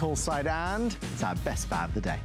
call side, and it's our best buy of the day.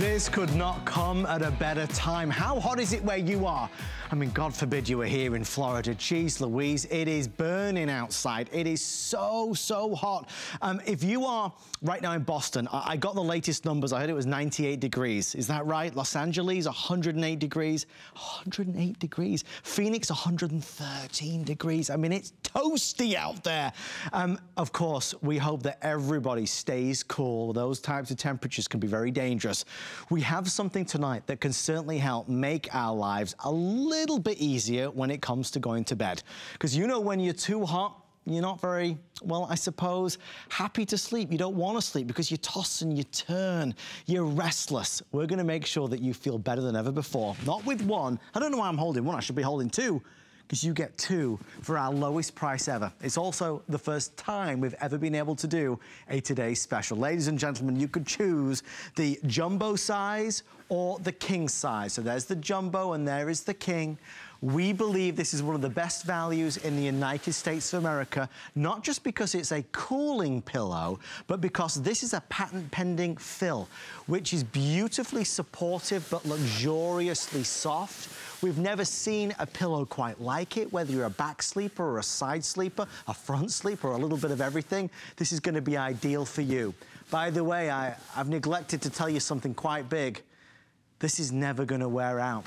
This could not come at a better time. How hot is it where you are? I mean, God forbid you were here in Florida. Jeez Louise, it is burning outside. It is so, so hot. Um, if you are right now in Boston, I, I got the latest numbers. I heard it was 98 degrees. Is that right? Los Angeles, 108 degrees. 108 degrees. Phoenix, 113 degrees. I mean, it's toasty out there. Um, of course, we hope that everybody stays cool. Those types of temperatures can be very dangerous. We have something tonight that can certainly help make our lives a little bit easier when it comes to going to bed. Because you know when you're too hot, you're not very, well, I suppose, happy to sleep. You don't want to sleep because you toss and you turn. You're restless. We're going to make sure that you feel better than ever before. Not with one. I don't know why I'm holding one. I should be holding two because you get two for our lowest price ever. It's also the first time we've ever been able to do a Today Special. Ladies and gentlemen, you could choose the jumbo size or the king size. So there's the jumbo and there is the king. We believe this is one of the best values in the United States of America, not just because it's a cooling pillow, but because this is a patent pending fill, which is beautifully supportive but luxuriously soft. We've never seen a pillow quite like it, whether you're a back sleeper or a side sleeper, a front sleeper, or a little bit of everything. This is gonna be ideal for you. By the way, I, I've neglected to tell you something quite big. This is never gonna wear out.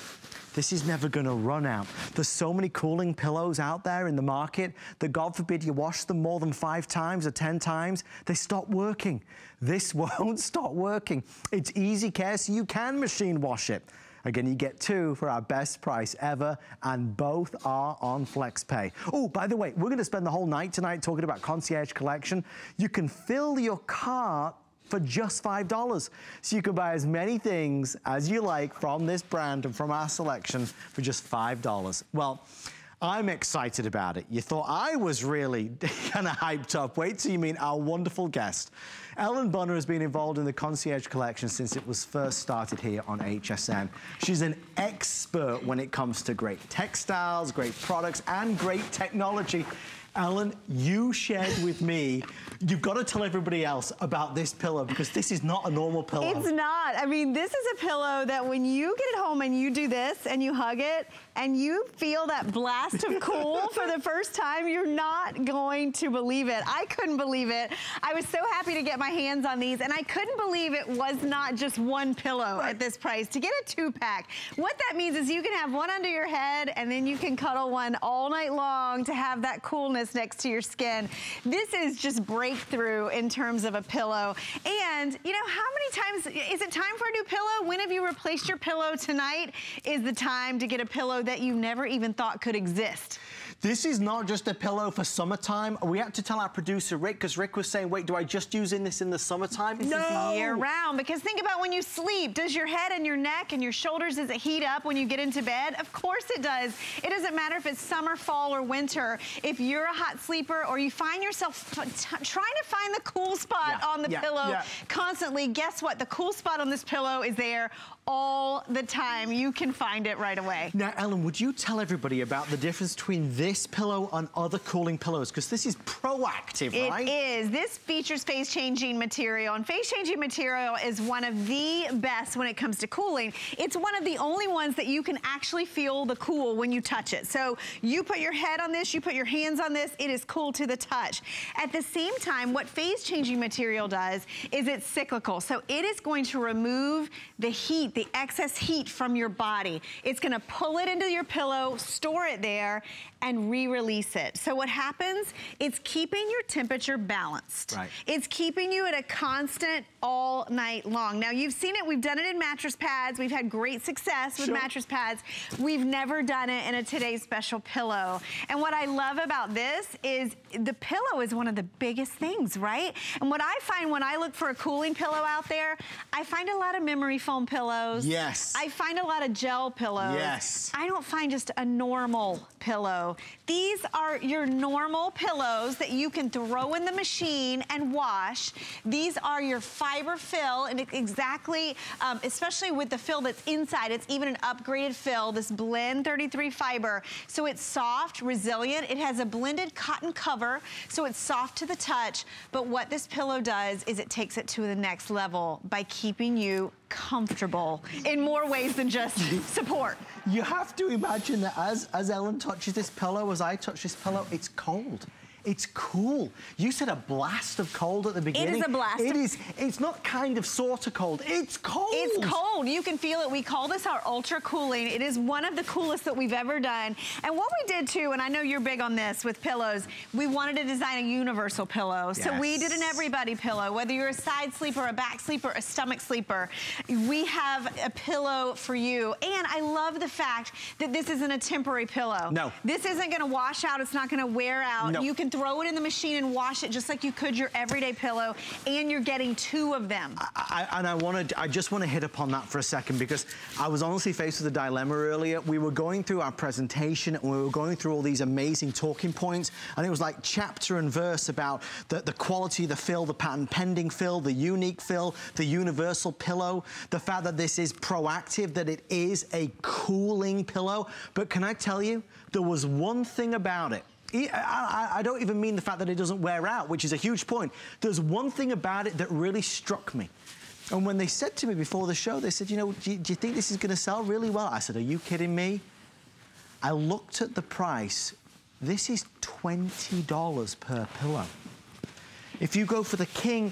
This is never gonna run out. There's so many cooling pillows out there in the market that God forbid you wash them more than five times or 10 times, they stop working. This won't stop working. It's easy care, so you can machine wash it. Again, you get two for our best price ever, and both are on FlexPay. Oh, by the way, we're gonna spend the whole night tonight talking about Concierge Collection. You can fill your cart for just $5. So you can buy as many things as you like from this brand and from our selection for just $5. Well, I'm excited about it. You thought I was really kind of hyped up. Wait till you meet our wonderful guest. Ellen Bunner has been involved in the Concierge Collection since it was first started here on HSN. She's an expert when it comes to great textiles, great products, and great technology. Ellen, you shared with me, you've got to tell everybody else about this pillow because this is not a normal pillow. It's not. I mean, this is a pillow that when you get it home and you do this and you hug it and you feel that blast of cool for the first time, you're not going to believe it. I couldn't believe it. I was so happy to get my hands on these and I couldn't believe it was not just one pillow at this price. To get a two pack, what that means is you can have one under your head and then you can cuddle one all night long to have that coolness next to your skin. This is just breakthrough in terms of a pillow. And, you know, how many times, is it time for a new pillow? When have you replaced your pillow tonight? Is the time to get a pillow that you never even thought could exist. This is not just a pillow for summertime. We had to tell our producer, Rick, because Rick was saying, wait, do I just use in this in the summertime? This no. is year round, because think about when you sleep. Does your head and your neck and your shoulders, does it heat up when you get into bed? Of course it does. It doesn't matter if it's summer, fall, or winter. If you're a hot sleeper or you find yourself trying to find the cool spot yeah. on the yeah. pillow yeah. constantly, guess what? The cool spot on this pillow is there all the time. You can find it right away. Now, Ellen, would you tell everybody about the difference between this pillow and other cooling pillows? Because this is proactive, it right? It is. This features phase-changing material, and phase-changing material is one of the best when it comes to cooling. It's one of the only ones that you can actually feel the cool when you touch it. So you put your head on this, you put your hands on this, it is cool to the touch. At the same time, what phase-changing material does is it's cyclical. So it is going to remove the heat the excess heat from your body. It's gonna pull it into your pillow, store it there, and re-release it. So what happens, it's keeping your temperature balanced. Right. It's keeping you at a constant all night long. Now you've seen it, we've done it in mattress pads. We've had great success with sure. mattress pads. We've never done it in a today's special pillow. And what I love about this is the pillow is one of the biggest things, right? And what I find when I look for a cooling pillow out there, I find a lot of memory foam pillows pillows. Yes. I find a lot of gel pillows. Yes. I don't find just a normal pillow. These are your normal pillows that you can throw in the machine and wash. These are your fiber fill and exactly, um, especially with the fill that's inside, it's even an upgraded fill, this blend 33 fiber. So it's soft, resilient. It has a blended cotton cover, so it's soft to the touch. But what this pillow does is it takes it to the next level by keeping you comfortable in more ways than just support. You have to imagine that as, as Ellen touches this pillow, as I touch this pillow, it's cold. It's cool. You said a blast of cold at the beginning. It is a blast. It is. It's not kind of sort of cold. It's cold. It's cold. You can feel it. We call this our ultra cooling. It is one of the coolest that we've ever done. And what we did too, and I know you're big on this with pillows, we wanted to design a universal pillow. Yes. So we did an everybody pillow, whether you're a side sleeper, a back sleeper, a stomach sleeper. We have a pillow for you. And I love the fact that this isn't a temporary pillow. No. This isn't gonna wash out. It's not gonna wear out. No. You can throw it in the machine and wash it just like you could your everyday pillow. And you're getting two of them. I, and I want to, I just want to hit upon that for a second because I was honestly faced with a dilemma earlier. We were going through our presentation and we were going through all these amazing talking points and it was like chapter and verse about the, the quality the fill, the patent pending fill, the unique fill, the universal pillow, the fact that this is proactive, that it is a cooling pillow. But can I tell you, there was one thing about it I, don't even mean the fact that it doesn't wear out, which is a huge point. There's one thing about it that really struck me. And when they said to me before the show, they said, you know, do you, do you think this is going to sell really well? I said, are you kidding me? I looked at the price. This is $20 per pillow. If you go for the King,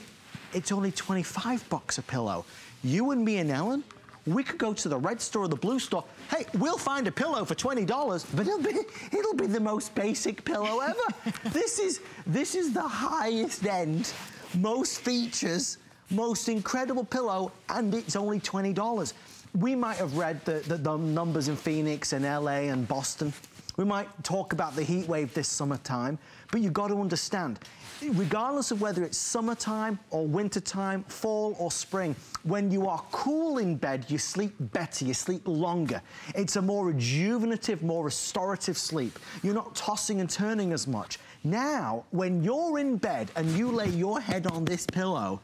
it's only 25 bucks a pillow. You and me and Ellen, we could go to the red store or the blue store. Hey, we'll find a pillow for $20, but it'll be, it'll be the most basic pillow ever. this, is, this is the highest end, most features, most incredible pillow, and it's only $20. We might have read the, the, the numbers in Phoenix and LA and Boston. We might talk about the heat wave this summertime, but you've got to understand, regardless of whether it's summertime or wintertime, fall or spring, when you are cool in bed, you sleep better, you sleep longer. It's a more rejuvenative, more restorative sleep. You're not tossing and turning as much. Now, when you're in bed and you lay your head on this pillow,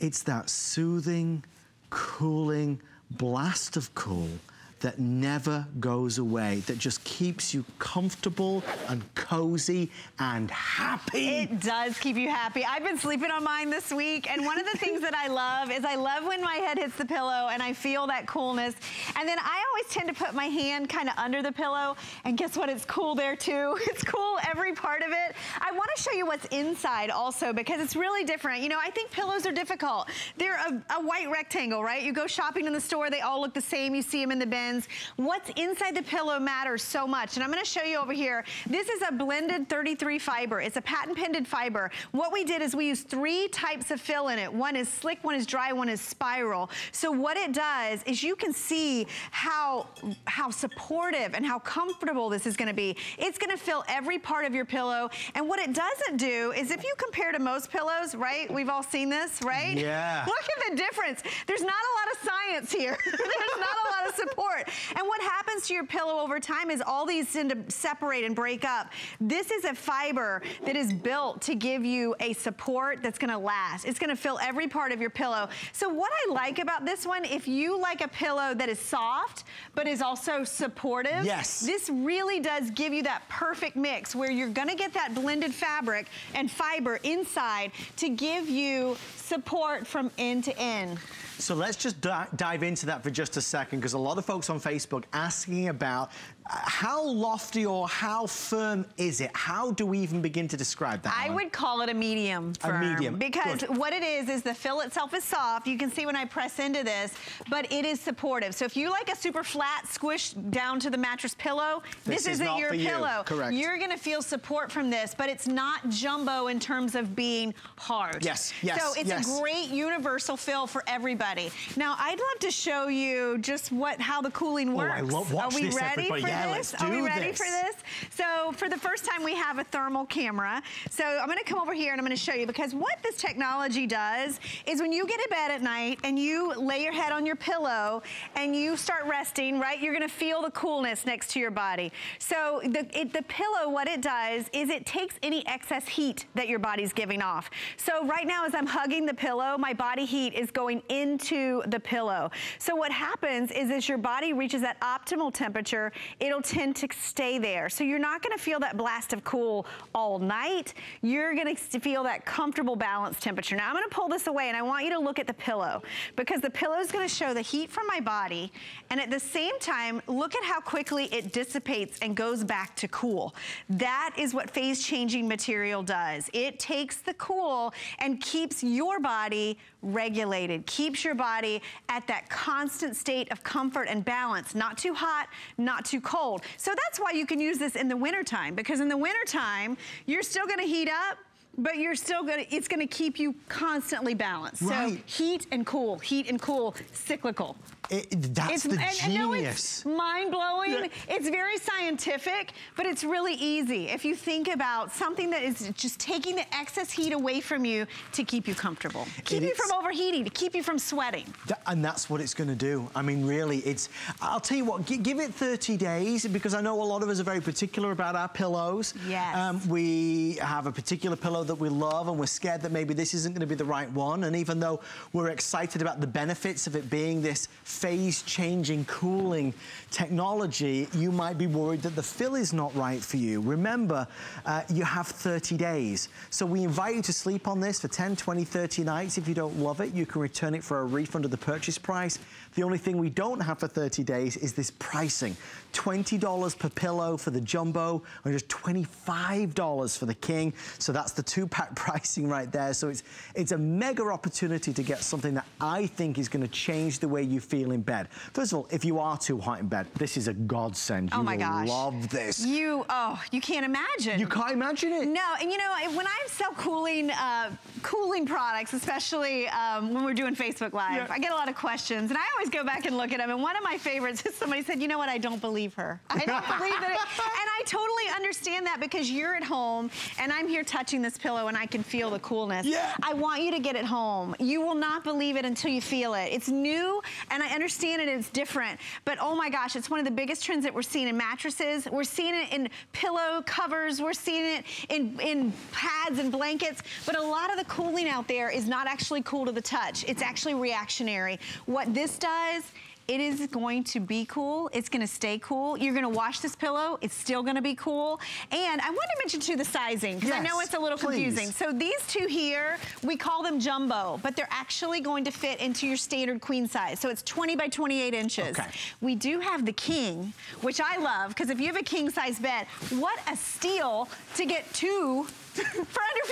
it's that soothing, cooling blast of cool that never goes away, that just keeps you comfortable and cozy and happy. It does keep you happy. I've been sleeping on mine this week, and one of the things that I love is I love when my head hits the pillow and I feel that coolness. And then I always tend to put my hand kind of under the pillow, and guess what? It's cool there too. It's cool every part of it. I want to show you what's inside also because it's really different. You know, I think pillows are difficult. They're a, a white rectangle, right? You go shopping in the store, they all look the same. You see them in the bin What's inside the pillow matters so much. And I'm gonna show you over here. This is a blended 33 fiber. It's a patent pended fiber. What we did is we used three types of fill in it. One is slick, one is dry, one is spiral. So what it does is you can see how, how supportive and how comfortable this is gonna be. It's gonna fill every part of your pillow. And what it doesn't do is if you compare to most pillows, right? We've all seen this, right? Yeah. Look at the difference. There's not a lot of science here. There's not a lot of support. And what happens to your pillow over time is all these tend to separate and break up. This is a fiber that is built to give you a support that's gonna last. It's gonna fill every part of your pillow. So what I like about this one, if you like a pillow that is soft, but is also supportive, yes. this really does give you that perfect mix where you're gonna get that blended fabric and fiber inside to give you support from end to end. So let's just dive into that for just a second because a lot of folks on Facebook asking about how lofty or how firm is it? How do we even begin to describe that? I one? would call it a medium firm. A medium. Because Good. what it is, is the fill itself is soft. You can see when I press into this, but it is supportive. So if you like a super flat squish down to the mattress pillow, this, this is isn't your pillow. You. Correct. You're gonna feel support from this, but it's not jumbo in terms of being hard. Yes, yes, So it's yes. a great universal fill for everybody. everybody. Now, I'd love to show you just what how the cooling works. Oh, I love watch Are we this, ready everybody. for Yeah, this? let's Are we ready this. for this? So for the first time, we have a thermal camera. So I'm gonna come over here and I'm gonna show you because what this technology does is when you get to bed at night and you lay your head on your pillow and you start resting, right, you're gonna feel the coolness next to your body. So the, it, the pillow, what it does is it takes any excess heat that your body's giving off. So right now as I'm hugging the pillow, my body heat is going into the pillow. So what happens is as your body reaches that optimal temperature, it'll tend to stay there. So you're not gonna feel that blast of cool all night. You're gonna feel that comfortable balanced temperature. Now I'm gonna pull this away and I want you to look at the pillow because the pillow is gonna show the heat from my body and at the same time, look at how quickly it dissipates and goes back to cool. That is what phase changing material does. It takes the cool and keeps your body regulated, keeps your body at that constant state of comfort and balance, not too hot, not too cold. So that's why you can use this in the wintertime, because in the wintertime, you're still gonna heat up, but you're still gonna, it's gonna keep you constantly balanced. So Right. heat and cool, heat and cool, cyclical. It, that's the and genius. it's mind-blowing. Yeah. It's very scientific, but it's really easy if you think about something that is just taking the excess heat away from you to keep you comfortable. Keep It you is- from overheating, to keep you from sweating. And that's what it's going to do. I mean, really, it's. I'll tell you what. gi- give it 30 days because I know a lot of us are very particular about our pillows. Um, Yes. we have a particular pillow that we love, and we're scared that maybe this isn't going to be the right one. And even though we're excited about the benefits of it being this phase-changing cooling technology, you might be worried that the fill is not right for you. Remember, uh, you have 30 days. So we invite you to sleep on this for 10, 20, 30 nights. If you don't love it, you can return it for a refund of the purchase price. The only thing we don't have for 30 days is this pricing. $20 per pillow for the jumbo and just $25 for the king. So that's the two-pack pricing right there. So it's, it's a mega opportunity to get something that I think is going to change the way you feel in bed. First of all, if you are too hot in bed, this is a godsend. Oh you my gosh. love this. You, oh, you can't imagine. You can't imagine it. No, and you know, when I sell cooling, uh, cooling products, especially um, when we're doing Facebook Live, Yeah. I get a lot of questions, and I always go back and look at them. And one of my favorites is somebody said, "You know what? I don't believe her. I don't believe that." It, and I totally understand that because you're at home, and I'm here touching this pillow, and I can feel the coolness. Yeah. I want you to get it home. You will not believe it until you feel it. It's new, and I understand it. It's different, but oh my gosh, it's one of the biggest trends that we're seeing in mattresses. We're seeing it in pillow covers. We're seeing it in in pads and blankets. But a lot of the cooling out there is not actually cool to the touch. It's actually reactionary. What this does it is going to be cool. It's gonna stay cool. You're gonna wash this pillow. It's still gonna be cool. And I want to mention too the sizing, because I know it's a little please. confusing. So these two here, we call them jumbo, but they're actually going to fit into your standard queen size. So it's 20 by 28 inches. Okay. We do have the king, which I love, because if you have a king size bed, what a steal to get two for under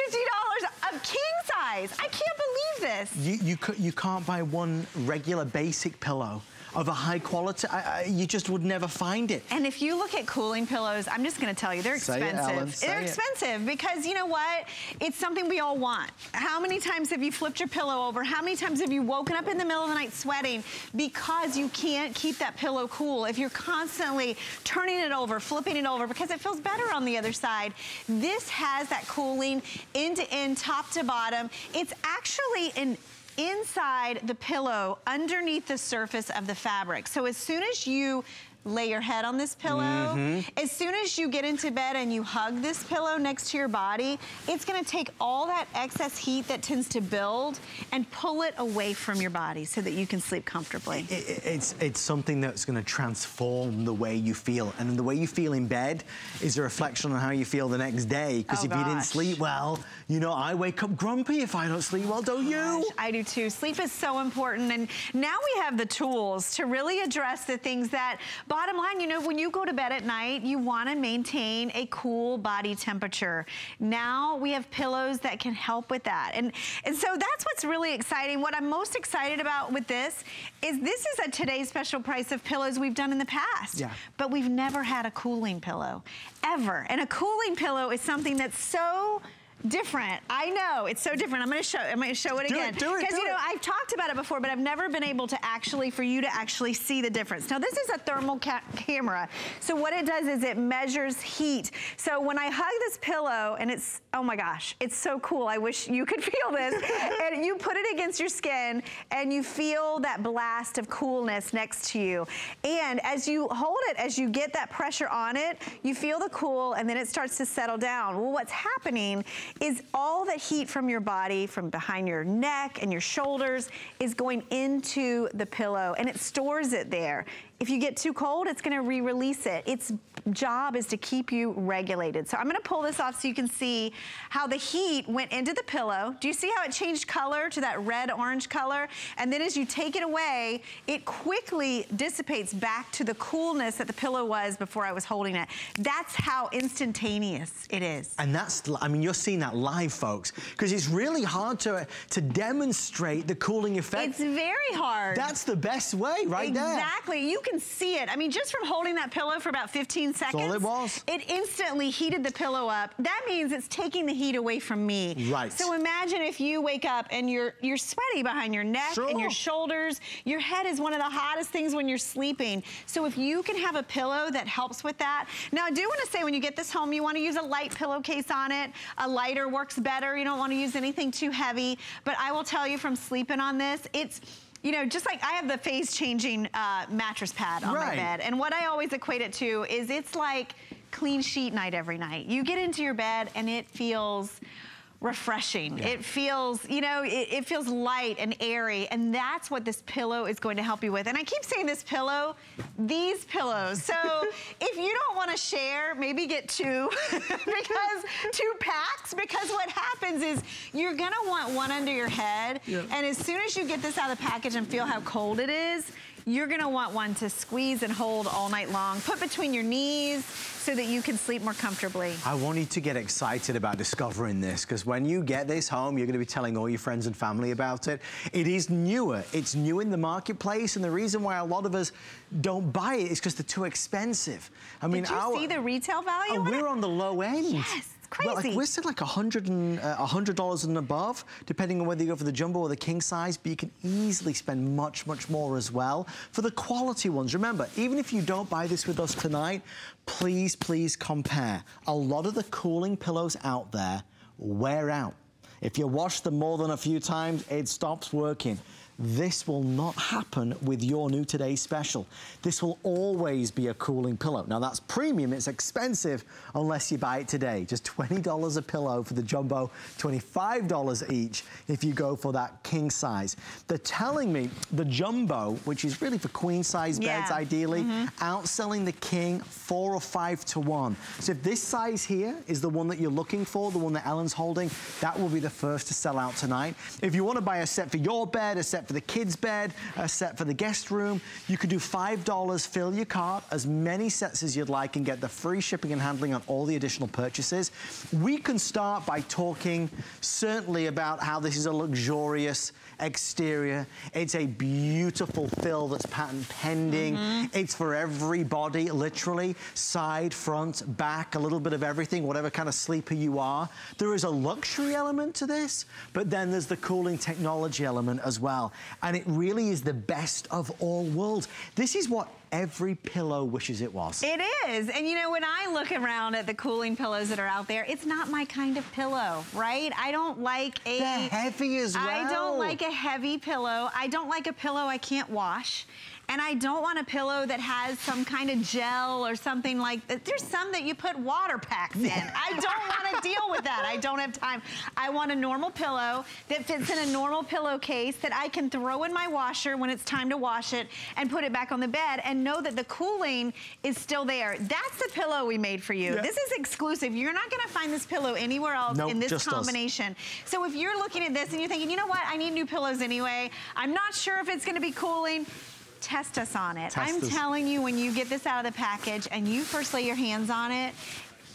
$50 of king size. I can't believe this. You, you, you can't buy one regular basic pillow of a high quality. I, I, you just would never find it. And if you look at cooling pillows, I'm just gonna tell you, they're Say it, expensive. Say they're it. expensive because you know what? It's something we all want. How many times have you flipped your pillow over? How many times have you woken up in the middle of the night sweating because you can't keep that pillow cool? If you're constantly turning it over, flipping it over because it feels better on the other side. This has that cooling end to end, top to bottom. It's actually an inside the pillow underneath the surface of the fabric. So as soon as you lay your head on this pillow, Mm-hmm. as soon as you get into bed and you hug this pillow next to your body, it's gonna take all that excess heat that tends to build and pull it away from your body so that you can sleep comfortably. It- it- it's, it's something that's going to transform the way you feel. And the way you feel in bed is a reflection on how you feel the next day. Because Oh, if you didn't sleep well, you know, I wake up grumpy if I don't sleep well, don't you? Gosh, I do too. Sleep is so important. And now we have the tools to really address the things that, bottom line, you know, when you go to bed at night, you want to maintain a cool body temperature. Now we have pillows that can help with that. And, and so that's what's really exciting. What I'm most excited about with this is this is a today's special price of pillows we've done in the past. Yeah. But we've never had a cooling pillow, ever. And a cooling pillow is something that's so different. I know, it's so different. I'm gonna show, I'm gonna show it do again. Because, you know, it. I've talked about it before, but I've never been able to actually, for you to actually see the difference. Now, this is a thermal ca camera. So what it does is it measures heat. So when I hug this pillow, and it's, oh my gosh, it's so cool. I wish you could feel this. and you put it against your skin, and you feel that blast of coolness next to you. And as you hold it, as you get that pressure on it, you feel the cool, and then it starts to settle down. Well, what's happening is all the heat from your body, from behind your neck and your shoulders, is going into the pillow and it stores it there. If you get too cold, it's gonna re-release it. Its job is to keep you regulated. So I'm gonna pull this off so you can see how the heat went into the pillow. Do you see how it changed color to that red-orange color? And then as you take it away, it quickly dissipates back to the coolness that the pillow was before I was holding it. That's how instantaneous it is. And that's, I mean, you're seeing that live, folks, because it's really hard to, to demonstrate the cooling effect. It's very hard. That's the best way, right there. Exactly. You can see it. I mean, just from holding that pillow for about 15 seconds. all it was. It instantly heated the pillow up. That means it's taking the heat away from me. Right. So imagine if you wake up and you're you're sweaty behind your neck Sure. and your shoulders. Your head is one of the hottest things when you're sleeping. So if you can have a pillow that helps with that. Now, I do want to say when you get this home, you want to use a light pillowcase on it. A lighter works better. You don't want to use anything too heavy. But I will tell you from sleeping on this, it's you know, just like I have the phase changing uh, mattress pad on my bed. And what I always equate it to is it's like clean sheet night every night. You get into your bed and it feels refreshing. It feels, you know, it, it feels light and airy. And that's what this pillow is going to help you with. And I keep saying this pillow, these pillows. So if you don't want to share, maybe get two because two packs because what happens is you're going to want one under your head. And as soon as you get this out of the package and feel how cold it is, you're gonna want one to squeeze and hold all night long. Put between your knees so that you can sleep more comfortably. I want you to get excited about discovering this because when you get this home, you're going to be telling all your friends and family about it. It is newer. It's new in the marketplace, and the reason why a lot of us don't buy it is because they're too expensive. I mean, Did you our, see the retail value? Oh, we're on the low end. Yes, it's Well, like, we're still like a hundred and uh, a hundred dollars and above, depending on whether you go for the jumbo or the king size. But you can easily spend much, much more as well for the quality ones. Remember, even if you don't buy this with us tonight, please, please compare. A lot of the cooling pillows out there wear out. If you wash them more than a few times, it stops working. This will not happen with your new Today Special. This will always be a cooling pillow. Now that's premium, it's expensive unless you buy it today. Just $20 a pillow for the jumbo, $25 each if you go for that king size. They're telling me the jumbo, which is really for queen size beds Yeah. Mm-hmm. ideally, outselling the king four or five to one. So if this size here is the one that you're looking for, the one that Ellen's holding, that will be the first to sell out tonight. If you want to buy a set for your bed, a set for the kids' bed, a set for the guest room, you could do $5, fill your cart, as many sets as you'd like, and get the free shipping and handling on all the additional purchases. We can start by talking certainly about how this is a luxurious exterior. It's a beautiful fill that's patent pending. Mm-hmm. It's for everybody, literally. Side, front, back, a little bit of everything, whatever kind of sleeper you are. There is a luxury element to this, but then there's the cooling technology element as well. And it really is the best of all worlds. This is what every pillow wishes it was. It is. And you know, when I look around at the cooling pillows that are out there, it's not my kind of pillow, right? I don't like a... They're heavy as well. I don't like a heavy pillow. I don't like a pillow I can't wash. And I don't want a pillow that has some kind of gel or something like that. There's some that you put water packs in. I don't want to deal with that. I don't have time. I want a normal pillow that fits in a normal pillowcase that I can throw in my washer when it's time to wash it and put it back on the bed and know that the cooling is still there. That's the pillow we made for you. Yeah. This is exclusive. You're not going to find this pillow anywhere else Nope, in this just us. combination. So if you're looking at this and you're thinking, you know what, I need new pillows anyway. I'm not sure if it's gonna be cooling. Test us on it. Test I'm us. telling you, when you get this out of the package and you first lay your hands on it,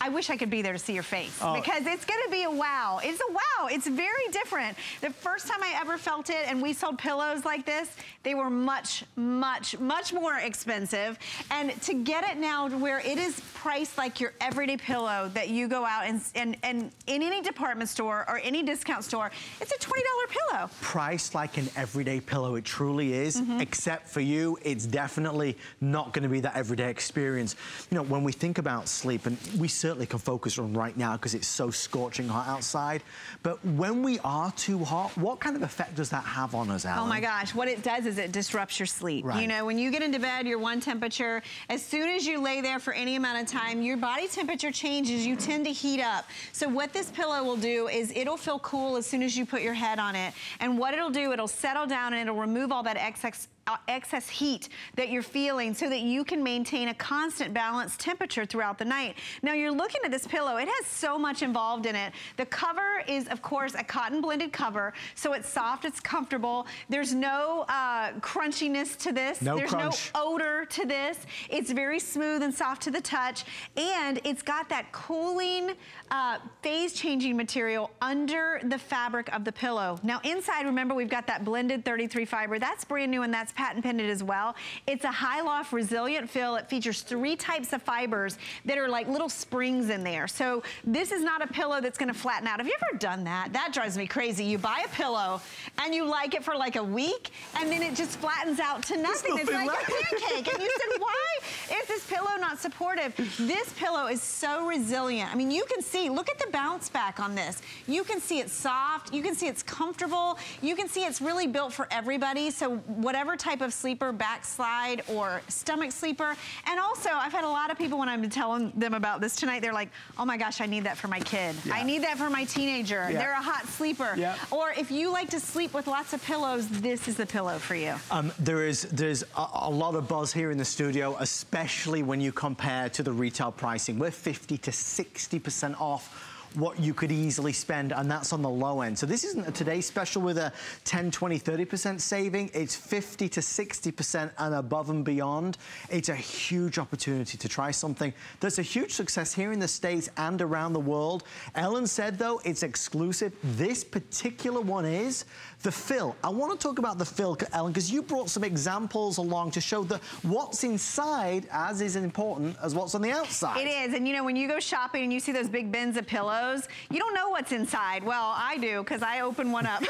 I wish I could be there to see your face oh. because it's gonna be a wow. It's a wow, it's very different. The first time I ever felt it and we sold pillows like this, they were much, much, much more expensive. And to get it now where it is priced like your everyday pillow that you go out and, and, and in any department store or any discount store, it's a $20 pillow. Priced like an everyday pillow, it truly is, mm -hmm. except for you, it's definitely not gonna be that everyday experience. You know, when we think about sleep, and we certainly can focus on right now because it's so scorching hot outside, but when we are too hot, what kind of effect does that have on us, Ellen? Oh my gosh, what it does is it disrupts your sleep. Right. You know, when you get into bed, you're one temperature. As soon as you lay there for any amount of time, your body temperature changes. You tend to heat up. So what this pillow will do is it'll feel cool as soon as you put your head on it. And what it'll do, it'll settle down and it'll remove all that excess excess heat that you're feeling so that you can maintain a constant balanced temperature throughout the night. Now you're looking at this pillow, it has so much involved in it. The cover is of course a cotton blended cover, so it's soft, it's comfortable. There's no uh, crunchiness to this. No There's crunch. no odor to this. It's very smooth and soft to the touch, and it's got that cooling, uh, phase changing material under the fabric of the pillow. Now inside, remember we've got that blended 33 fiber. That's brand new and that's patent pending as well. It's a high loft resilient fill. It features three types of fibers that are like little springs in there. So this is not a pillow that's gonna flatten out. Have you ever done that? That drives me crazy. You buy a pillow and you like it for like a week and then it just flattens out to nothing. It's like left. a pancake. and you said, why is this pillow not supportive? This pillow is so resilient. I mean, you can see, look at the bounce back on this. You can see it's soft. You can see it's comfortable. You can see it's really built for everybody. So whatever type of sleeper, backslide or stomach sleeper. And also, I've had a lot of people when I'm telling them about this tonight, they're like, oh my gosh, I need that for my kid. Yeah. I need that for my teenager. Yeah. They're a hot sleeper. Yeah. Or if you like to sleep with lots of pillows, this is the pillow for you. Um, there is there's a, a lot of buzz here in the studio, especially when you compare to the retail pricing. We're 50 to 60% off off what you could easily spend, and that's on the low end. So this isn't a today special with a 10, 20, 30% saving. It's 50 to 60% and above and beyond. It's a huge opportunity to try something that's a huge success here in the States and around the world. Ellen said, though, it's exclusive. This particular one is the fill. I want to talk about the fill, Ellen, because you brought some examples along to show that what's inside as is important as what's on the outside. It is, and you know, when you go shopping and you see those big bins of pillows, you don't know what's inside. Well, I do, because I open one up, and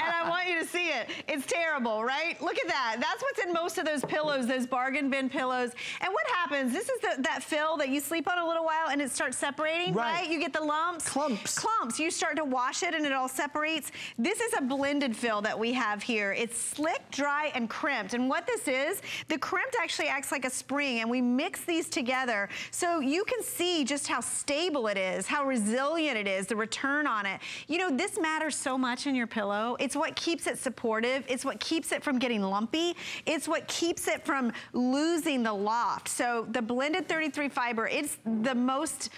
I want you to see it. It's terrible, right? Look at that. That's what's in most of those pillows, those bargain bin pillows. And what happens, this is the, that fill that you sleep on a little while and it starts separating, right? right? You get the lumps. Clumps. Clumps. You start to wash it and it all separates. This is a blended fill that we have here. It's slick, dry, and crimped. And what this is, the crimped actually acts like a spring and we mix these together so you can see just how stable it is, how resilient it is, the return on it. You know, this matters so much in your pillow. It's what keeps it supportive. It's what keeps it from getting lumpy. It's what keeps it from losing the loft. So the blended 33 fiber, it's the most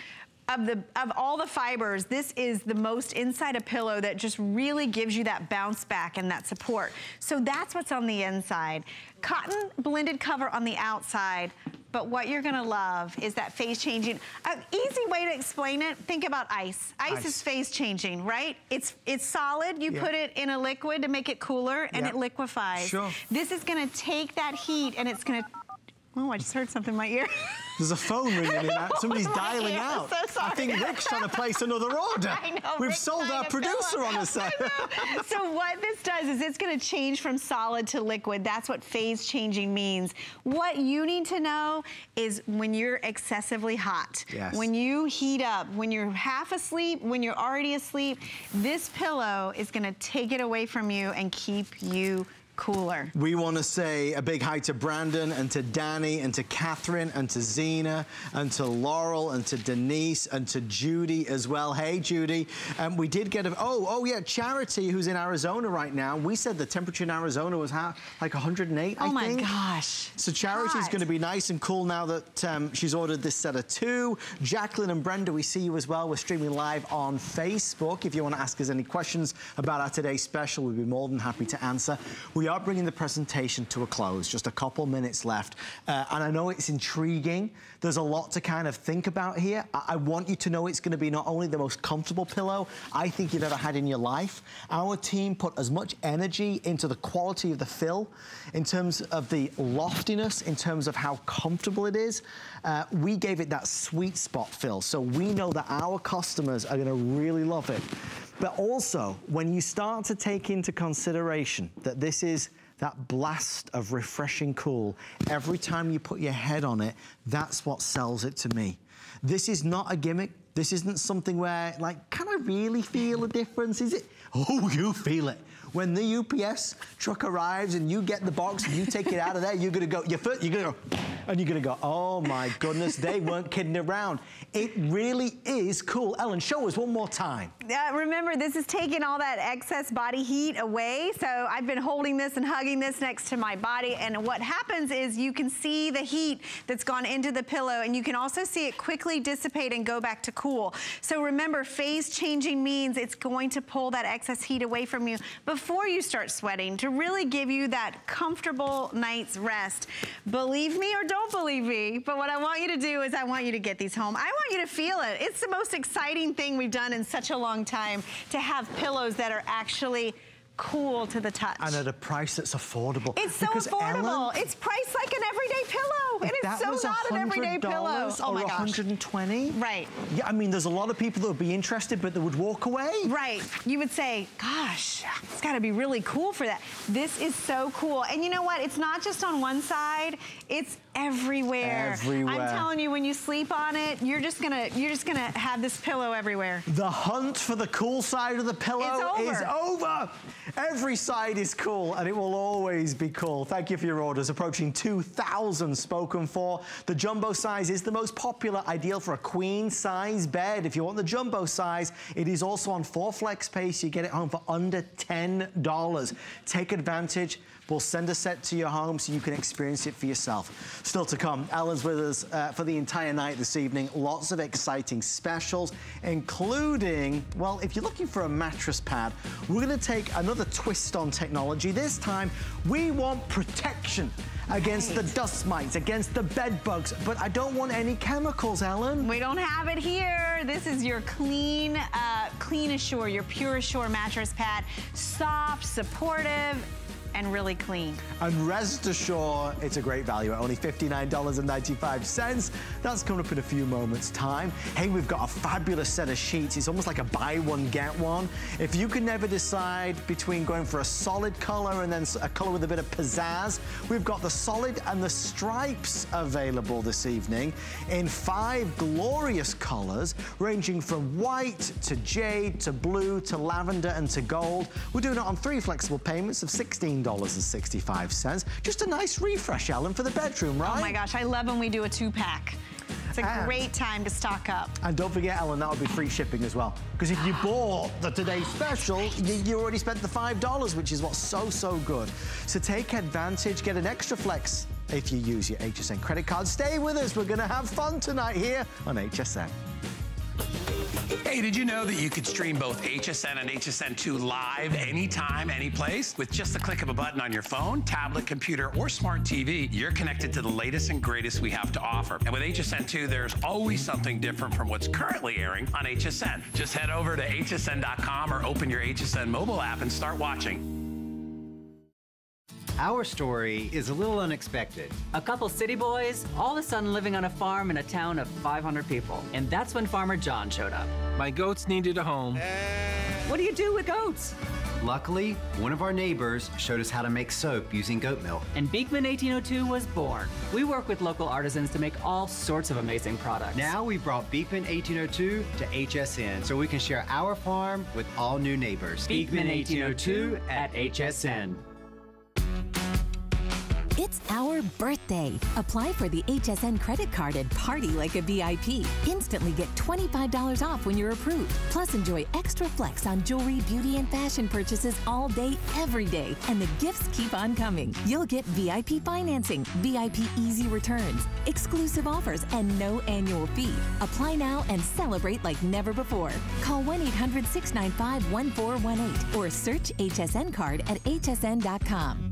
of the of all the fibers, this is the most inside a pillow that just really gives you that bounce back and that support. So that's what's on the inside. Cotton blended cover on the outside, but what you're gonna love is that phase changing. An easy way to explain it, think about ice. Ice, ice. is phase changing, right? It's it's solid, you put it in a liquid to make it cooler and it liquefies. Sure. This is gonna take that heat and it's gonna Oh, I just heard something in my ear. There's a phone ringing in that. Somebody's oh, dialing out. So I think Rick's trying to place another order. I know. We've Rick's sold our producer on the set. so what this does is it's going to change from solid to liquid. That's what phase changing means. What you need to know is when you're excessively hot, yes. when you heat up, when you're half asleep, when you're already asleep, this pillow is going to take it away from you and keep you cooler. We want to say a big hi to Brandon and to Danny and to Catherine and to Zena and to Laurel and to Denise and to Judy as well. Hey, Judy. Um, we did get a, oh, oh yeah, Charity, who's in Arizona right now. We said the temperature in Arizona was how, like 108, oh I my gosh. So Charity's going to be nice and cool now that um, she's ordered this set of two. Jacqueline and Brenda, we see you as well. We're streaming live on Facebook. If you want to ask us any questions about our today's special, we'd be more than happy to answer. We we are bringing the presentation to a close, just a couple minutes left. Uh, and I know it's intriguing. There's a lot to kind of think about here. I, I want you to know it's gonna be not only the most comfortable pillow I think you've ever had in your life. Our team put as much energy into the quality of the fill, in terms of the loftiness, in terms of how comfortable it is. Uh, we gave it that sweet spot fill. So we know that our customers are gonna really love it. But also, when you start to take into consideration that this is that blast of refreshing cool, every time you put your head on it, that's what sells it to me. This is not a gimmick. This isn't something where, like, can I really feel a difference? Is it? Oh, you feel it. When the UPS truck arrives and you get the box and you take it out of there, you're gonna go, your foot, you're gonna go, and you're gonna go, oh my goodness, they weren't kidding around. It really is cool. Ellen, show us one more time. Uh, remember, this is taking all that excess body heat away. So I've been holding this and hugging this next to my body. And what happens is you can see the heat that's gone into the pillow and you can also see it quickly dissipate and go back to cool. So remember, phase changing means it's going to pull that excess heat away from you before you start sweating to really give you that comfortable night's rest. Believe me or don't believe me, but what I want you to do is I want you to get these home. I want you to feel it. It's the most exciting thing we've done in such a long time to have pillows that are actually cool to the touch. And at a price that's affordable. It's so because affordable. Ellen, it's priced like an everyday pillow. And it's was so not an everyday pillow. Oh my gosh. 120 Right. Yeah, I mean, there's a lot of people that would be interested, but that would walk away. Right. You would say, gosh, it's got to be really cool for that. This is so cool. And you know what? It's not just on one side. It's everywhere. Everywhere. I'm telling you, when you sleep on it, you're just gonna you're just gonna have this pillow everywhere. The hunt for the cool side of the pillow is over. Every side is cool, and it will always be cool. Thank you for your orders. Approaching 2,000 spoken for. The jumbo size is the most popular, ideal for a queen size bed. If you want the jumbo size, it is also on four FlexPays. You get it home for under $10. Take advantage. We'll send a set to your home so you can experience it for yourself. Still to come, Ellen's with us uh, for the entire night this evening. Lots of exciting specials, including, well, if you're looking for a mattress pad, we're gonna take another twist on technology. This time, we want protection against the dust mites, against the bed bugs, but I don't want any chemicals, Ellen. We don't have it here. This is your clean, uh, clean Assure, your Pure Assure mattress pad. Soft, supportive, and really clean. And rest assured, it's a great value at only $59.95. That's coming up in a few moments' time. Hey, we've got a fabulous set of sheets. It's almost like a buy one, get one. If you can never decide between going for a solid color and then a color with a bit of pizzazz, we've got the solid and the stripes available this evening in five glorious colors, ranging from white to jade to blue to lavender and to gold. We're doing it on three flexible payments of 16 $16.65. Just a nice refresh, Ellen, for the bedroom, right? Oh my gosh, I love when we do a two pack. It's a And- great time to stock up. And don't forget, Ellen, that'll be free shipping as well. Because if you bought the Today special, you, you already spent the $5, which is what's so, so good. So take advantage, get an extra flex if you use your HSN credit card. Stay with us. We're going to have fun tonight here on HSN. Hey, did you know that you could stream both HSN and HSN2 live anytime, anyplace? With just the click of a button on your phone, tablet, computer, or smart TV, you're connected to the latest and greatest we have to offer. And with HSN2, there's always something different from what's currently airing on HSN. Just head over to hsn.com or open your HSN mobile app and start watching. Our story is a little unexpected. A couple city boys, all of a sudden living on a farm in a town of 500 people. And that's when Farmer John showed up. My goats needed a home. What do you do with goats? Luckily, one of our neighbors showed us how to make soap using goat milk. And Beekman 1802 was born. We work with local artisans to make all sorts of amazing products. Now we've brought Beekman 1802 to HSN so we can share our farm with all new neighbors. Beekman 1802 at HSN. It's our birthday. Apply for the HSN credit card and party like a VIP. Instantly get $25 off when you're approved. Plus, enjoy extra flex on jewelry, beauty, and fashion purchases all day, every day. And the gifts keep on coming. You'll get VIP financing, VIP easy returns, exclusive offers, and no annual fee. Apply now and celebrate like never before. Call 1 800 695 1418 or search HSN card at hsn.com.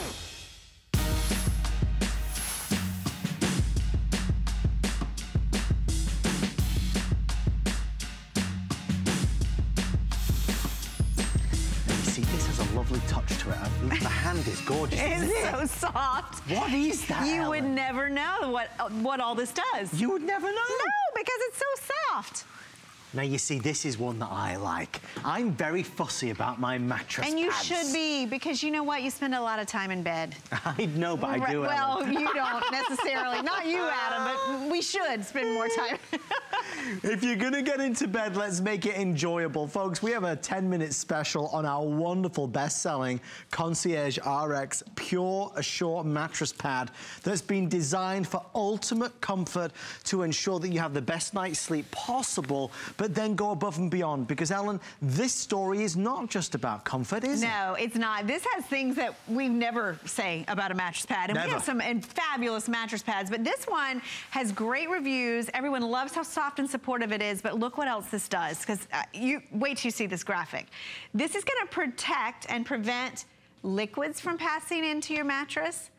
The hand is gorgeous. isn't It's it? so soft. What is that, You would never know what uh, what all this does. You would never know. No, because it's so soft. Now, you see, this is one that I like. I'm very fussy about my mattress And you pads. should be, because you know what? You spend a lot of time in bed. I know, but I Right, do, Well, Ellen. you don't necessarily. Not you, Adam, but we should spend more time. If you're gonna get into bed, let's make it enjoyable. Folks, we have a 10-minute special on our wonderful best-selling Concierge RX Pure Assure mattress pad that's been designed for ultimate comfort to ensure that you have the best night's sleep possible, but then go above and beyond. Because, Ellen, this story is not just about comfort, is it? No, it's not. This has things that we never say about a mattress pad. And we have some fabulous mattress pads, but this one has great reviews. Everyone loves how soft and supportive it is, but look what else this does. Because uh, you wait till you see this graphic. This is gonna protect and prevent liquids from passing into your mattress.